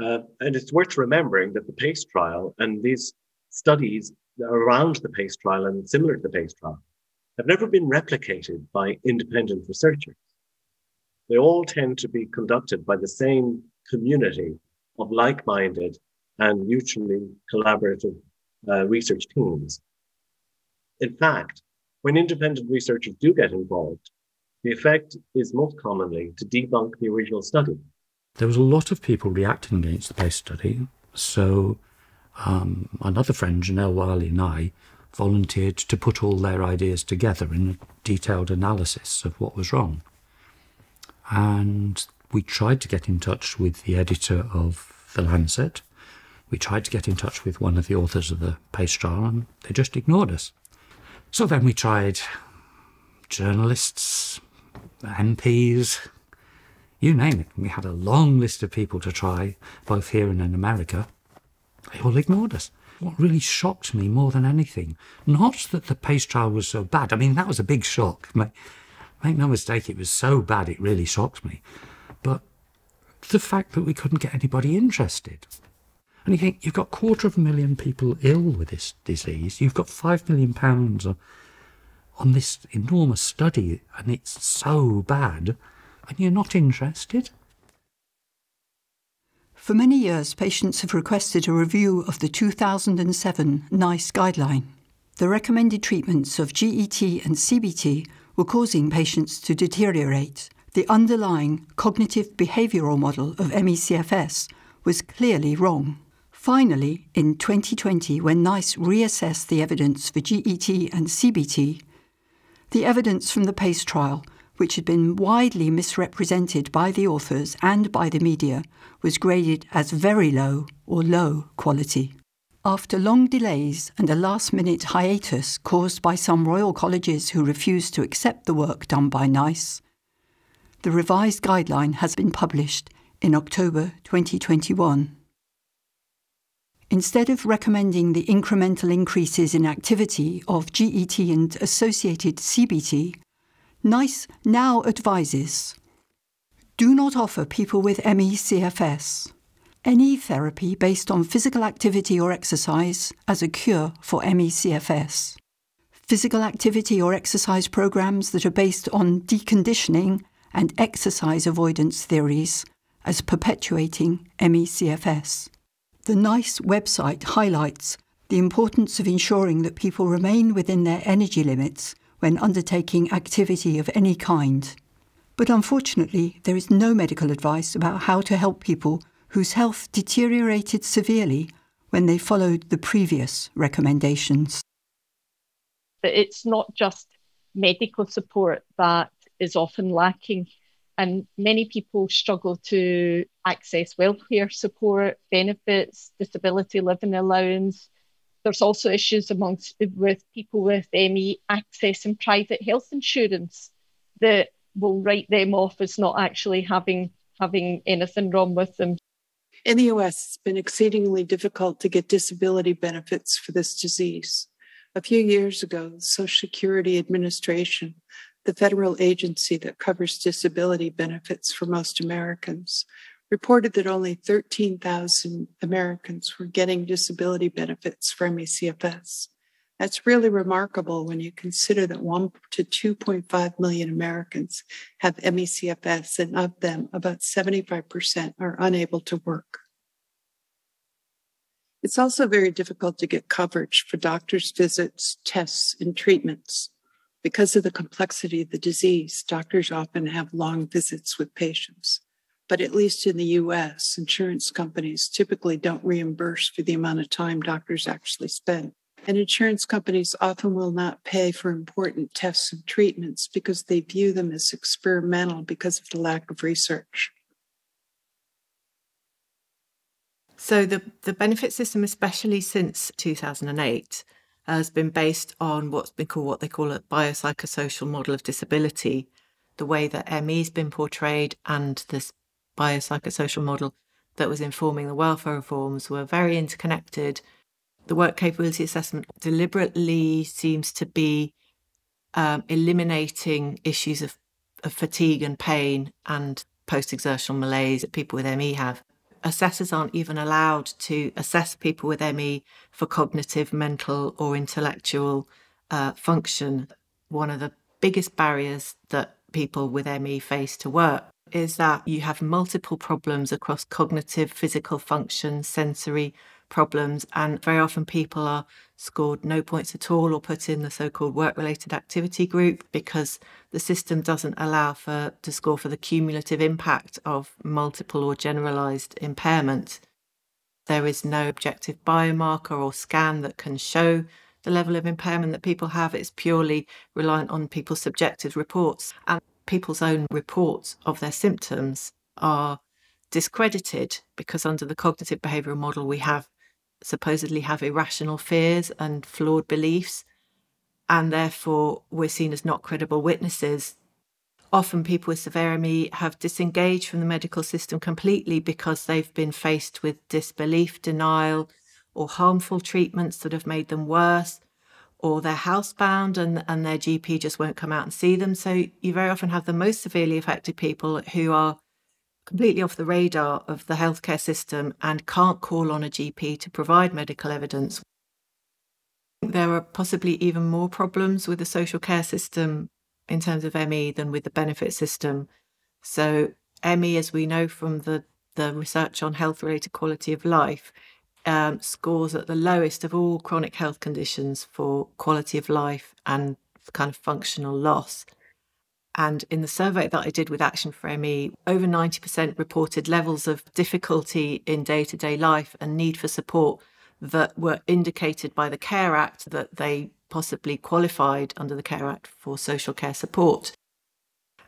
Uh, and it's worth remembering that the PACE trial and these studies around the PACE trial and similar to the PACE trial have never been replicated by independent researchers. They all tend to be conducted by the same community of like minded and mutually collaborative uh, research teams. In fact, when independent researchers do get involved, the effect is most commonly to debunk the original study. There was a lot of people reacting against the PACE study, so um, another friend, Janelle Wiley, and I volunteered to put all their ideas together in a detailed analysis of what was wrong. And we tried to get in touch with the editor of The Lancet. We tried to get in touch with one of the authors of the PACE trial, and they just ignored us. So then we tried journalists, MPs, you name it. We had a long list of people to try, both here and in America. They all ignored us. what really shocked me more than anything, not that the PACE trial was so bad. I mean, that was a big shock. Make, make no mistake, it was so bad it really shocked me. But the fact that we couldn't get anybody interested. And you think, you've got a quarter of a million people ill with this disease. You've got five million pounds on, on this enormous study, and it's so bad, and you're not interested? For many years, patients have requested a review of the 2007 NICE guideline. The recommended treatments of GET and CBT were causing patients to deteriorate. The underlying cognitive behavioural model of ME/CFS was clearly wrong. Finally, in 2020, when NICE reassessed the evidence for GET and CBT, the evidence from the PACE trial which had been widely misrepresented by the authors and by the media, was graded as very low or low quality. After long delays and a last minute hiatus caused by some royal colleges who refused to accept the work done by NICE, the revised guideline has been published in October 2021. Instead of recommending the incremental increases in activity of GET and associated CBT, NICE now advises do not offer people with ME/CFS any therapy based on physical activity or exercise as a cure for ME/CFS. Physical activity or exercise programs that are based on deconditioning and exercise avoidance theories as perpetuating ME/CFS. The NICE website highlights the importance of ensuring that people remain within their energy limits when undertaking activity of any kind. But unfortunately, there is no medical advice about how to help people whose health deteriorated severely when they followed the previous recommendations. It's not just medical support that is often lacking, and many people struggle to access welfare support, benefits, disability living allowance, there's also issues amongst with people with um, ME accessing private health insurance that will write them off as not actually having having anything wrong with them. In the US, it's been exceedingly difficult to get disability benefits for this disease. A few years ago, the Social Security Administration, the federal agency that covers disability benefits for most Americans, reported that only 13,000 Americans were getting disability benefits from ME/CFS. That's really remarkable when you consider that 1 to 2.5 million Americans have ME/CFS, and of them, about 75% are unable to work. It's also very difficult to get coverage for doctor's visits, tests, and treatments. Because of the complexity of the disease, doctors often have long visits with patients. But at least in the US, insurance companies typically don't reimburse for the amount of time doctors actually spend. And insurance companies often will not pay for important tests and treatments because they view them as experimental because of the lack of research. So the, the benefit system, especially since 2008, has been based on what's been called what they call a biopsychosocial model of disability, the way that ME has been portrayed and this biopsychosocial model that was informing the welfare reforms were very interconnected. The work capability assessment deliberately seems to be um, eliminating issues of, of fatigue and pain and post exertional malaise that people with ME have. Assessors aren't even allowed to assess people with ME for cognitive, mental, or intellectual uh, function. One of the biggest barriers that people with ME face to work is that you have multiple problems across cognitive, physical function, sensory problems, and very often people are scored no points at all or put in the so-called work-related activity group because the system doesn't allow for to score for the cumulative impact of multiple or generalized impairment. There is no objective biomarker or scan that can show the level of impairment that people have. It's purely reliant on people's subjective reports. And people's own reports of their symptoms are discredited because under the cognitive behavioral model we have supposedly have irrational fears and flawed beliefs. And therefore we're seen as not credible witnesses. Often people with severe ME have disengaged from the medical system completely because they've been faced with disbelief denial or harmful treatments that have made them worse, or they're housebound and, and their GP just won't come out and see them. So you very often have the most severely affected people who are completely off the radar of the healthcare system and can't call on a GP to provide medical evidence. There are possibly even more problems with the social care system in terms of ME than with the benefit system. So, ME, as we know from the, the research on health related quality of life, um, scores at the lowest of all chronic health conditions for quality of life and kind of functional loss. And in the survey that I did with Action for ME, over 90% reported levels of difficulty in day to day life and need for support that were indicated by the Care Act that they possibly qualified under the Care Act for social care support.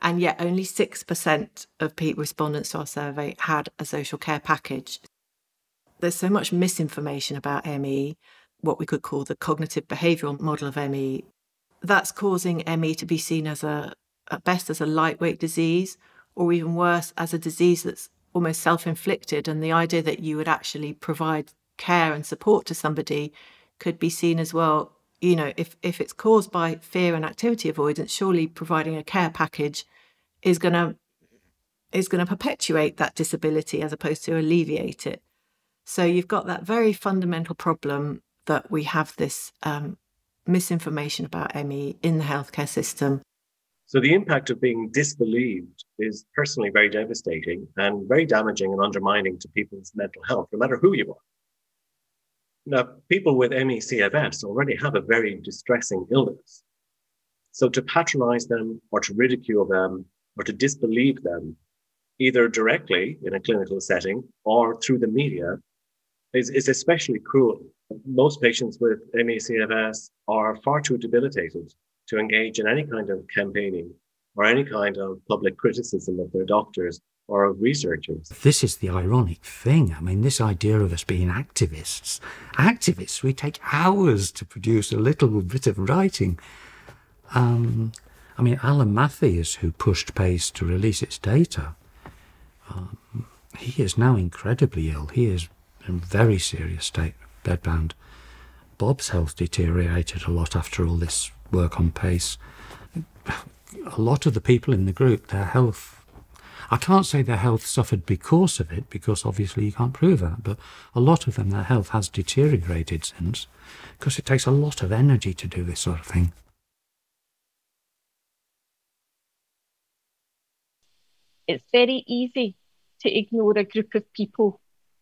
And yet, only 6% of respondents to our survey had a social care package. There's so much misinformation about ME, what we could call the cognitive behavioural model of ME. That's causing ME to be seen as a, at best, as a lightweight disease, or even worse, as a disease that's almost self inflicted. And the idea that you would actually provide care and support to somebody could be seen as well you know if if it's caused by fear and activity avoidance surely providing a care package is going to is going to perpetuate that disability as opposed to alleviate it so you've got that very fundamental problem that we have this um, misinformation about ME in the healthcare system. So the impact of being disbelieved is personally very devastating and very damaging and undermining to people's mental health, no matter who you are. Now, people with ME/CFS already have a very distressing illness. So to patronize them or to ridicule them or to disbelieve them, either directly in a clinical setting or through the media, is, is especially cruel. Most patients with ME/CFS are far too debilitated to engage in any kind of campaigning or any kind of public criticism of their doctors or of researchers. This is the ironic thing. I mean, this idea of us being activists. Activists, we take hours to produce a little bit of writing. Um, I mean, Alan Matthees, who pushed PACE to release its data, um, he is now incredibly ill. He is in very serious state, bedbound. Bob's health deteriorated a lot after all this work on PACE. A lot of the people in the group, their health I can't say their health suffered because of it, because obviously you can't prove that, but a lot of them, their health has deteriorated since, because it takes a lot of energy to do this sort of thing. It's very easy to ignore a group of people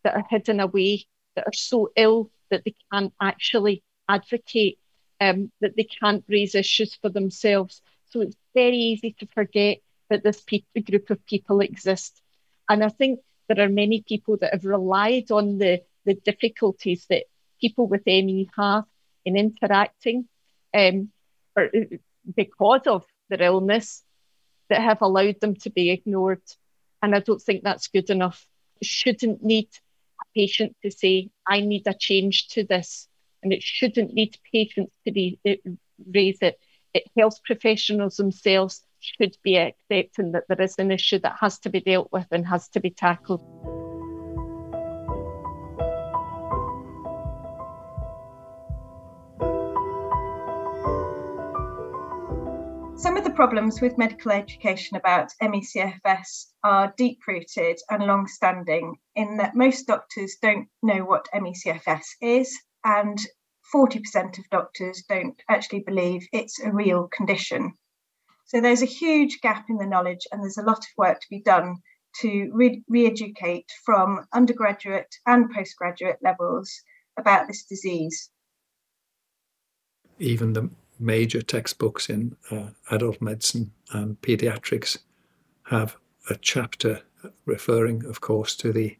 that are hidden away, that are so ill that they can't actually advocate, um, that they can't raise issues for themselves. So it's very easy to forget that this pe- group of people exist. And I think there are many people that have relied on the, the difficulties that people with ME have in interacting um, or, uh, because of their illness that have allowed them to be ignored. And I don't think that's good enough. Shouldn't need patient to say, I need a change to this. And it shouldn't need patients to be, it, uh, raise it. it. Health professionals themselves should be accepting that there is an issue that has to be dealt with and has to be tackled. Some of the problems with medical education about ME/CFS are deep rooted and long standing in that most doctors don't know what ME/CFS is, and 40% of doctors don't actually believe it's a real condition. So there's a huge gap in the knowledge, and there's a lot of work to be done to re educate from undergraduate and postgraduate levels about this disease. Even the major textbooks in uh, adult medicine and pediatrics have a chapter referring, of course, to the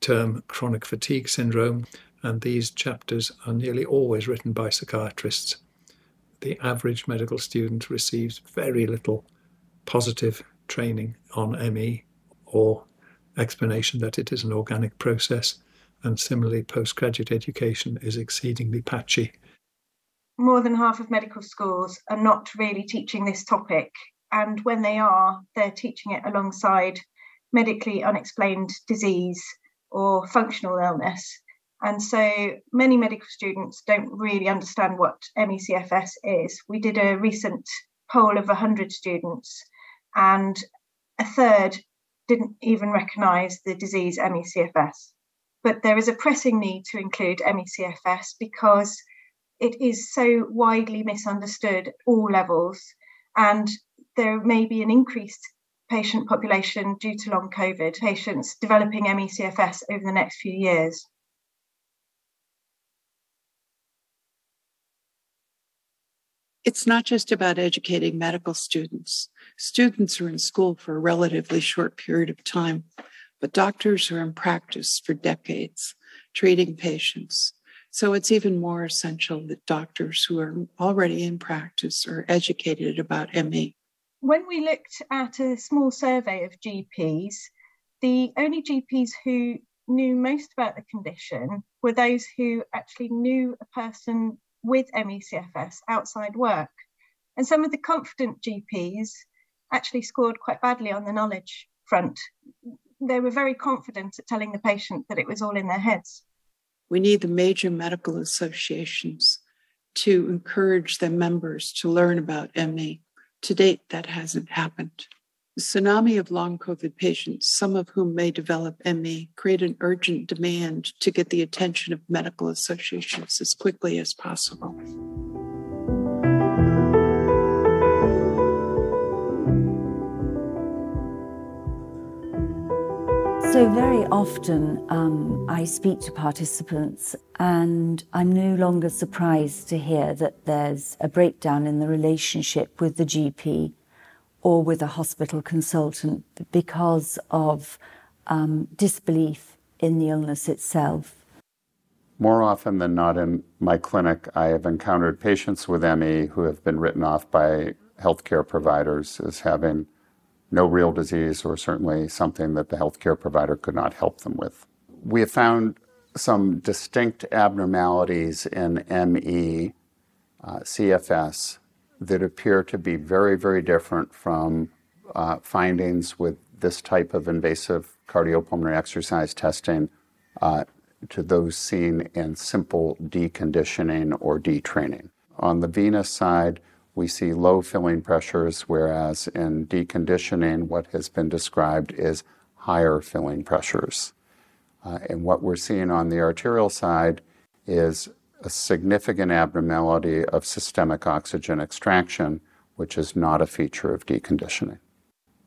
term chronic fatigue syndrome, and these chapters are nearly always written by psychiatrists the average medical student receives very little positive training on ME or explanation that it is an organic process. And similarly, postgraduate education is exceedingly patchy. More than half of medical schools are not really teaching this topic. And when they are, they're teaching it alongside medically unexplained disease or functional illness. And so many medical students don't really understand what ME/CFS is. We did a recent poll of 100 students, and a third didn't even recognise the disease ME/CFS. But there is a pressing need to include ME/CFS because it is so widely misunderstood at all levels, and there may be an increased patient population due to long COVID patients developing ME/CFS over the next few years. It's not just about educating medical students. Students are in school for a relatively short period of time, but doctors are in practice for decades, treating patients. So it's even more essential that doctors who are already in practice are educated about ME. When we looked at a small survey of GPs, the only GPs who knew most about the condition were those who actually knew a person with ME/CFS outside work. And some of the confident GPs actually scored quite badly on the knowledge front. They were very confident at telling the patient that it was all in their heads. We need the major medical associations to encourage their members to learn about ME. To date, that hasn't happened. The tsunami of long COVID patients, some of whom may develop ME, create an urgent demand to get the attention of medical associations as quickly as possible. So, very often um, I speak to participants, and I'm no longer surprised to hear that there's a breakdown in the relationship with the GP or with a hospital consultant because of um, disbelief in the illness itself. More often than not in my clinic, I have encountered patients with ME who have been written off by healthcare providers as having no real disease or certainly something that the healthcare provider could not help them with. We have found some distinct abnormalities in ME, uh, CFS, that appear to be very, very different from uh, findings with this type of invasive cardiopulmonary exercise testing uh, to those seen in simple deconditioning or detraining. On the venous side, we see low filling pressures, whereas in deconditioning, what has been described is higher filling pressures. Uh, and what we're seeing on the arterial side is a significant abnormality of systemic oxygen extraction, which is not a feature of deconditioning.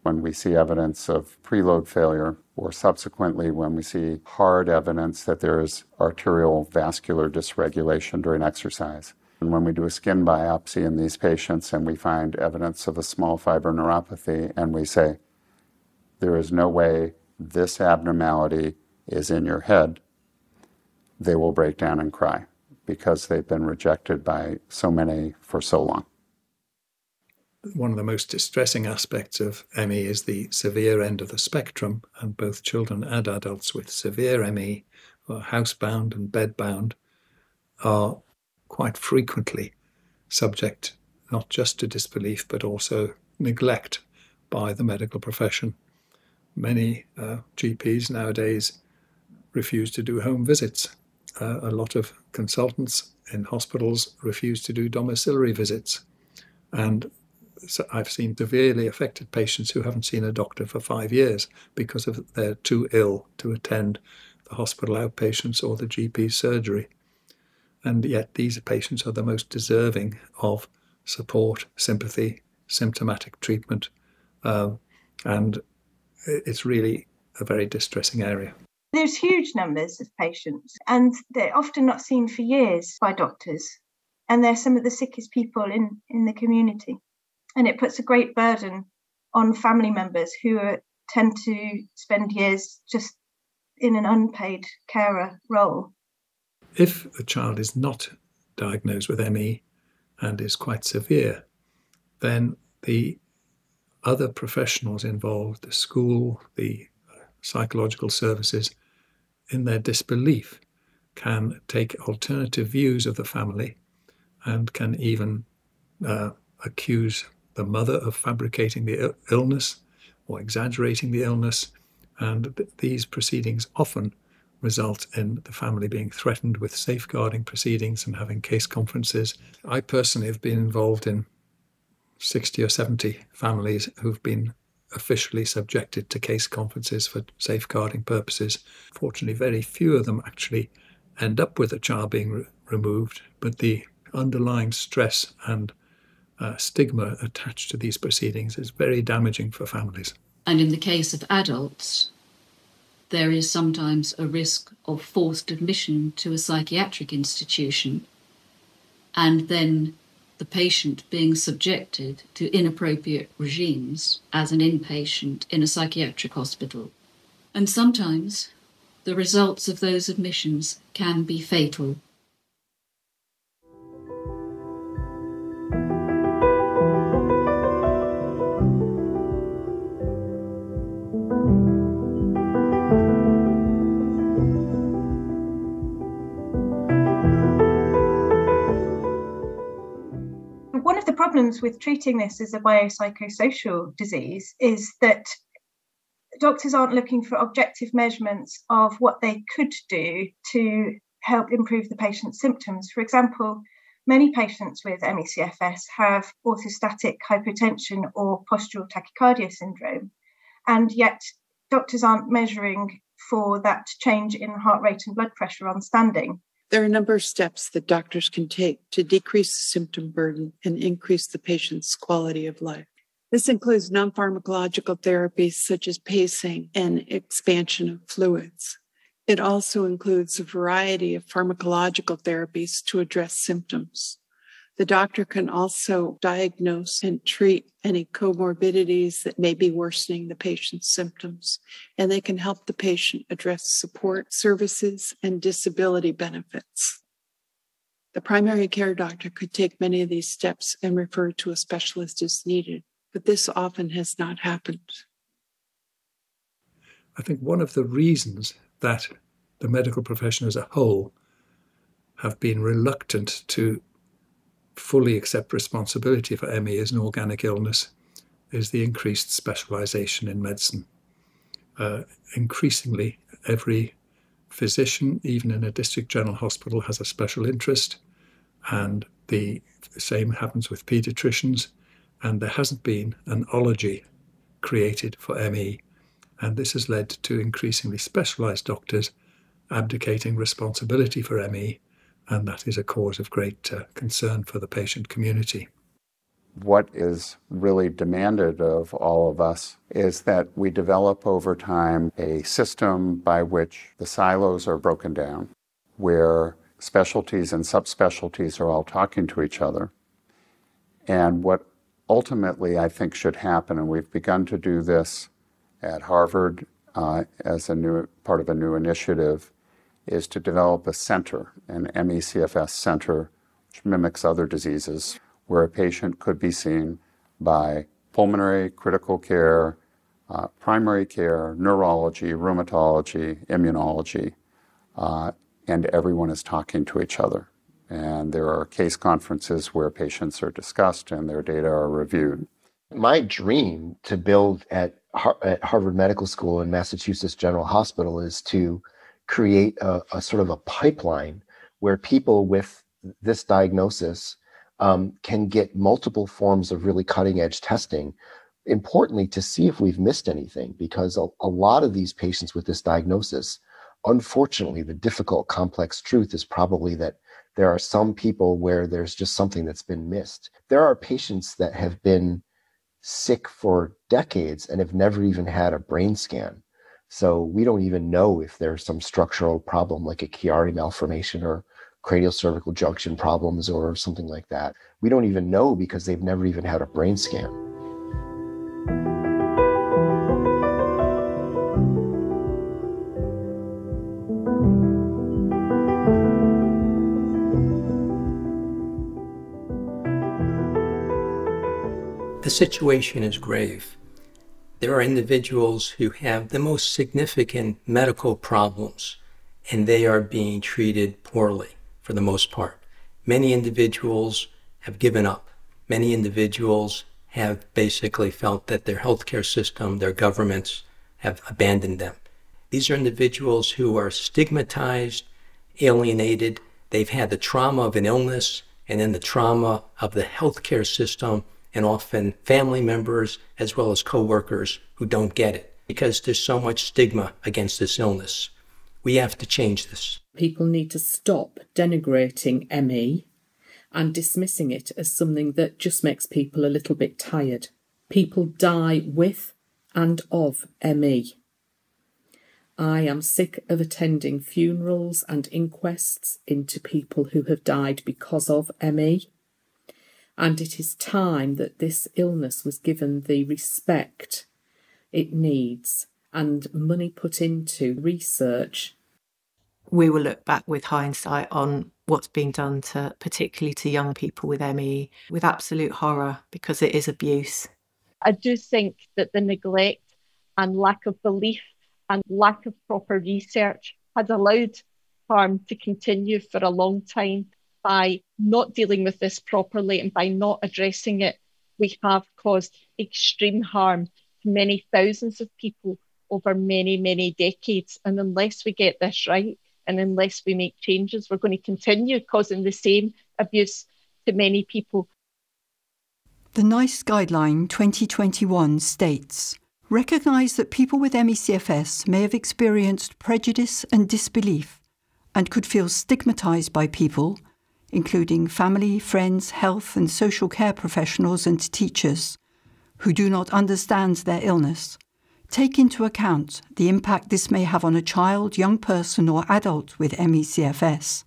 When we see evidence of preload failure, or subsequently when we see hard evidence that there is arterial vascular dysregulation during exercise, and when we do a skin biopsy in these patients and we find evidence of a small fiber neuropathy, and we say, there is no way this abnormality is in your head, they will break down and cry because they've been rejected by so many for so long. One of the most distressing aspects of ME is the severe end of the spectrum, and both children and adults with severe ME, who are housebound and bedbound, are quite frequently subject not just to disbelief but also neglect by the medical profession. Many uh, GPs nowadays refuse to do home visits uh, a lot of consultants in hospitals refuse to do domiciliary visits. And so I've seen severely affected patients who haven't seen a doctor for five years because of they're too ill to attend the hospital outpatients or the GP surgery. And yet these patients are the most deserving of support, sympathy, symptomatic treatment. Um, and it's really a very distressing area. There's huge numbers of patients, and they're often not seen for years by doctors. And they're some of the sickest people in, in the community. And it puts a great burden on family members who are, tend to spend years just in an unpaid carer role. If a child is not diagnosed with ME and is quite severe, then the other professionals involved, the school, the psychological services, in their disbelief, can take alternative views of the family and can even uh, accuse the mother of fabricating the illness or exaggerating the illness. And th- these proceedings often result in the family being threatened with safeguarding proceedings and having case conferences. I personally have been involved in 60 or 70 families who've been officially subjected to case conferences for safeguarding purposes. Fortunately, very few of them actually end up with a child being re- removed, but the underlying stress and uh, stigma attached to these proceedings is very damaging for families. And in the case of adults, there is sometimes a risk of forced admission to a psychiatric institution and then the patient being subjected to inappropriate regimes as an inpatient in a psychiatric hospital. And sometimes the results of those admissions can be fatal. Problems with treating this as a biopsychosocial disease is that doctors aren't looking for objective measurements of what they could do to help improve the patient's symptoms. For example, many patients with ME/CFS have orthostatic hypotension or postural tachycardia syndrome, and yet doctors aren't measuring for that change in heart rate and blood pressure on standing. There are a number of steps that doctors can take to decrease symptom burden and increase the patient's quality of life. This includes non pharmacological therapies such as pacing and expansion of fluids. It also includes a variety of pharmacological therapies to address symptoms. The doctor can also diagnose and treat any comorbidities that may be worsening the patient's symptoms, and they can help the patient address support services and disability benefits. The primary care doctor could take many of these steps and refer to a specialist as needed, but this often has not happened. I think one of the reasons that the medical profession as a whole have been reluctant to fully accept responsibility for ME as an organic illness is the increased specialization in medicine. Uh, increasingly, every physician, even in a district general hospital, has a special interest, and the same happens with pediatricians. And there hasn't been an ology created for ME, and this has led to increasingly specialized doctors abdicating responsibility for ME and that is a cause of great uh, concern for the patient community. What is really demanded of all of us is that we develop over time a system by which the silos are broken down, where specialties and subspecialties are all talking to each other. And what ultimately I think should happen, and we've begun to do this at Harvard uh, as a new part of a new initiative, is to develop a center, an ME/CFS center, which mimics other diseases, where a patient could be seen by pulmonary, critical care, uh, primary care, neurology, rheumatology, immunology, uh, and everyone is talking to each other. And there are case conferences where patients are discussed and their data are reviewed. My dream to build at, at Harvard Medical School and Massachusetts General Hospital is to create a, a sort of a pipeline where people with this diagnosis um, can get multiple forms of really cutting edge testing. Importantly, to see if we've missed anything, because a, a lot of these patients with this diagnosis, unfortunately, the difficult, complex truth is probably that there are some people where there's just something that's been missed. There are patients that have been sick for decades and have never even had a brain scan. So we don't even know if there's some structural problem like a Chiari malformation or cranial cervical junction problems or something like that. We don't even know because they've never even had a brain scan. The situation is grave there are individuals who have the most significant medical problems and they are being treated poorly for the most part. Many individuals have given up. Many individuals have basically felt that their healthcare system, their governments have abandoned them. These are individuals who are stigmatized, alienated. They've had the trauma of an illness and then the trauma of the healthcare system and often family members as well as coworkers who don't get it because there's so much stigma against this illness. We have to change this. People need to stop denigrating ME and dismissing it as something that just makes people a little bit tired. People die with and of ME. I am sick of attending funerals and inquests into people who have died because of ME. And it is time that this illness was given the respect it needs and money put into research. We will look back with hindsight on what's being done to particularly to young people with ME with absolute horror because it is abuse. I do think that the neglect and lack of belief and lack of proper research has allowed harm to continue for a long time. By not dealing with this properly and by not addressing it, we have caused extreme harm to many thousands of people over many, many decades. And unless we get this right, and unless we make changes, we're going to continue causing the same abuse to many people. The NICE Guideline 2021 states Recognise that people with ME/CFS may have experienced prejudice and disbelief and could feel stigmatised by people, including family, friends, health and social care professionals and teachers, who do not understand their illness. Take into account the impact this may have on a child, young person, or adult with ME/CFS.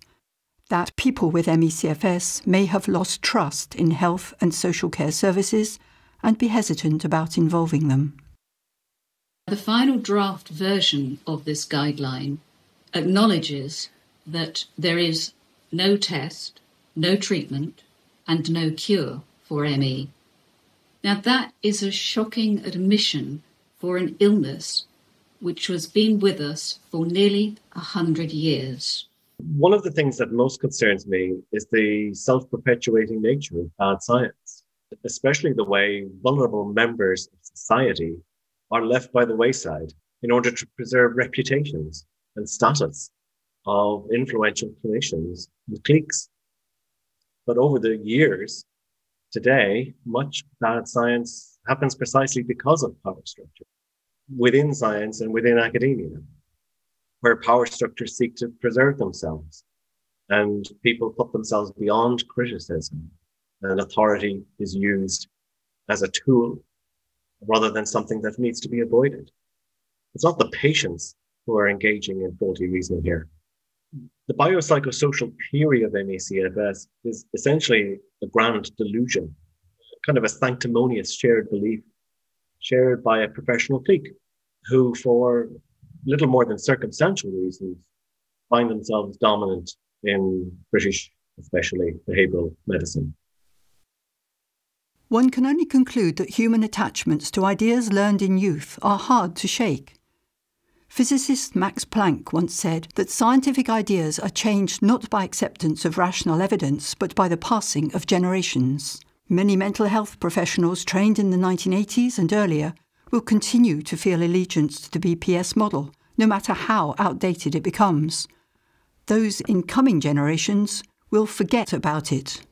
That people with ME/CFS may have lost trust in health and social care services and be hesitant about involving them. The final draft version of this guideline acknowledges that there is no test, no treatment, and no cure for ME. Now, that is a shocking admission for an illness which has been with us for nearly a hundred years. One of the things that most concerns me is the self perpetuating nature of bad science, especially the way vulnerable members of society are left by the wayside in order to preserve reputations and status of influential clinicians and cliques. But over the years, today, much bad science happens precisely because of power structure within science and within academia, where power structures seek to preserve themselves and people put themselves beyond criticism and authority is used as a tool rather than something that needs to be avoided. It's not the patients who are engaging in faulty reasoning here. The biopsychosocial theory of ME/CFS is essentially a grand delusion, kind of a sanctimonious shared belief shared by a professional clique who, for little more than circumstantial reasons, find themselves dominant in British, especially behavioral medicine. One can only conclude that human attachments to ideas learned in youth are hard to shake. Physicist Max Planck once said that scientific ideas are changed not by acceptance of rational evidence, but by the passing of generations. Many mental health professionals trained in the 1980s and earlier will continue to feel allegiance to the BPS model, no matter how outdated it becomes. Those in coming generations will forget about it.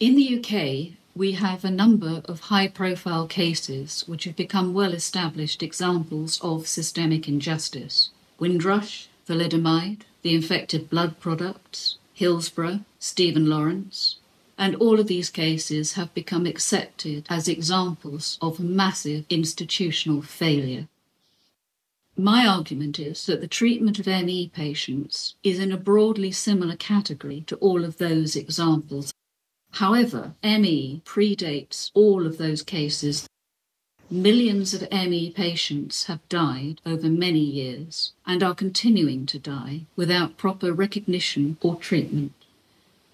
In the UK, we have a number of high profile cases which have become well established examples of systemic injustice. Windrush, thalidomide, the infected blood products, Hillsborough, Stephen Lawrence, and all of these cases have become accepted as examples of massive institutional failure. My argument is that the treatment of ME patients is in a broadly similar category to all of those examples However, ME predates all of those cases. Millions of ME patients have died over many years and are continuing to die without proper recognition or treatment.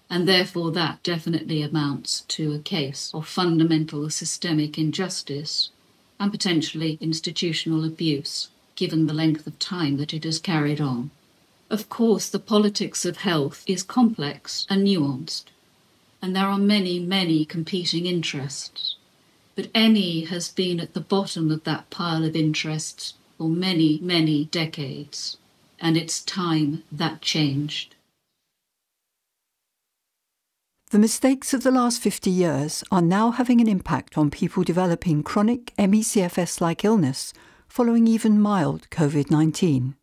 And therefore, that definitely amounts to a case of fundamental systemic injustice and potentially institutional abuse, given the length of time that it has carried on. Of course, the politics of health is complex and nuanced and there are many, many competing interests. But ME has been at the bottom of that pile of interests for many, many decades, and it's time that changed. The mistakes of the last 50 years are now having an impact on people developing chronic ME/CFS like illness following even mild COVID 19.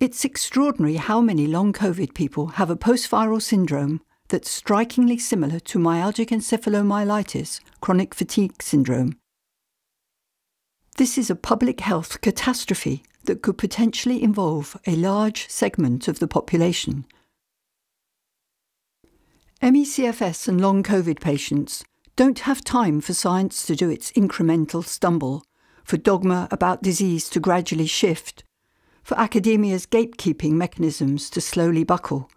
It's extraordinary how many long COVID people have a post viral syndrome that's strikingly similar to myalgic encephalomyelitis, chronic fatigue syndrome. This is a public health catastrophe that could potentially involve a large segment of the population. ME/CFS and long COVID patients don't have time for science to do its incremental stumble, for dogma about disease to gradually shift, for academia's gatekeeping mechanisms to slowly buckle.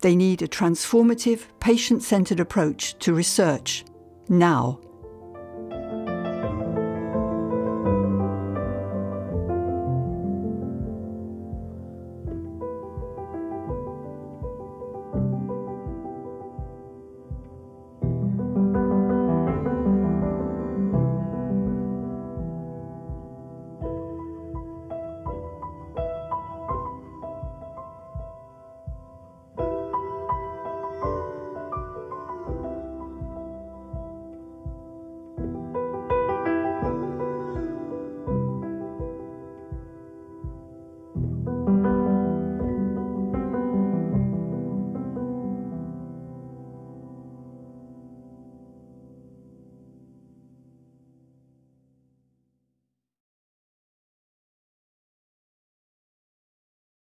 They need a transformative, patient centred approach to research now.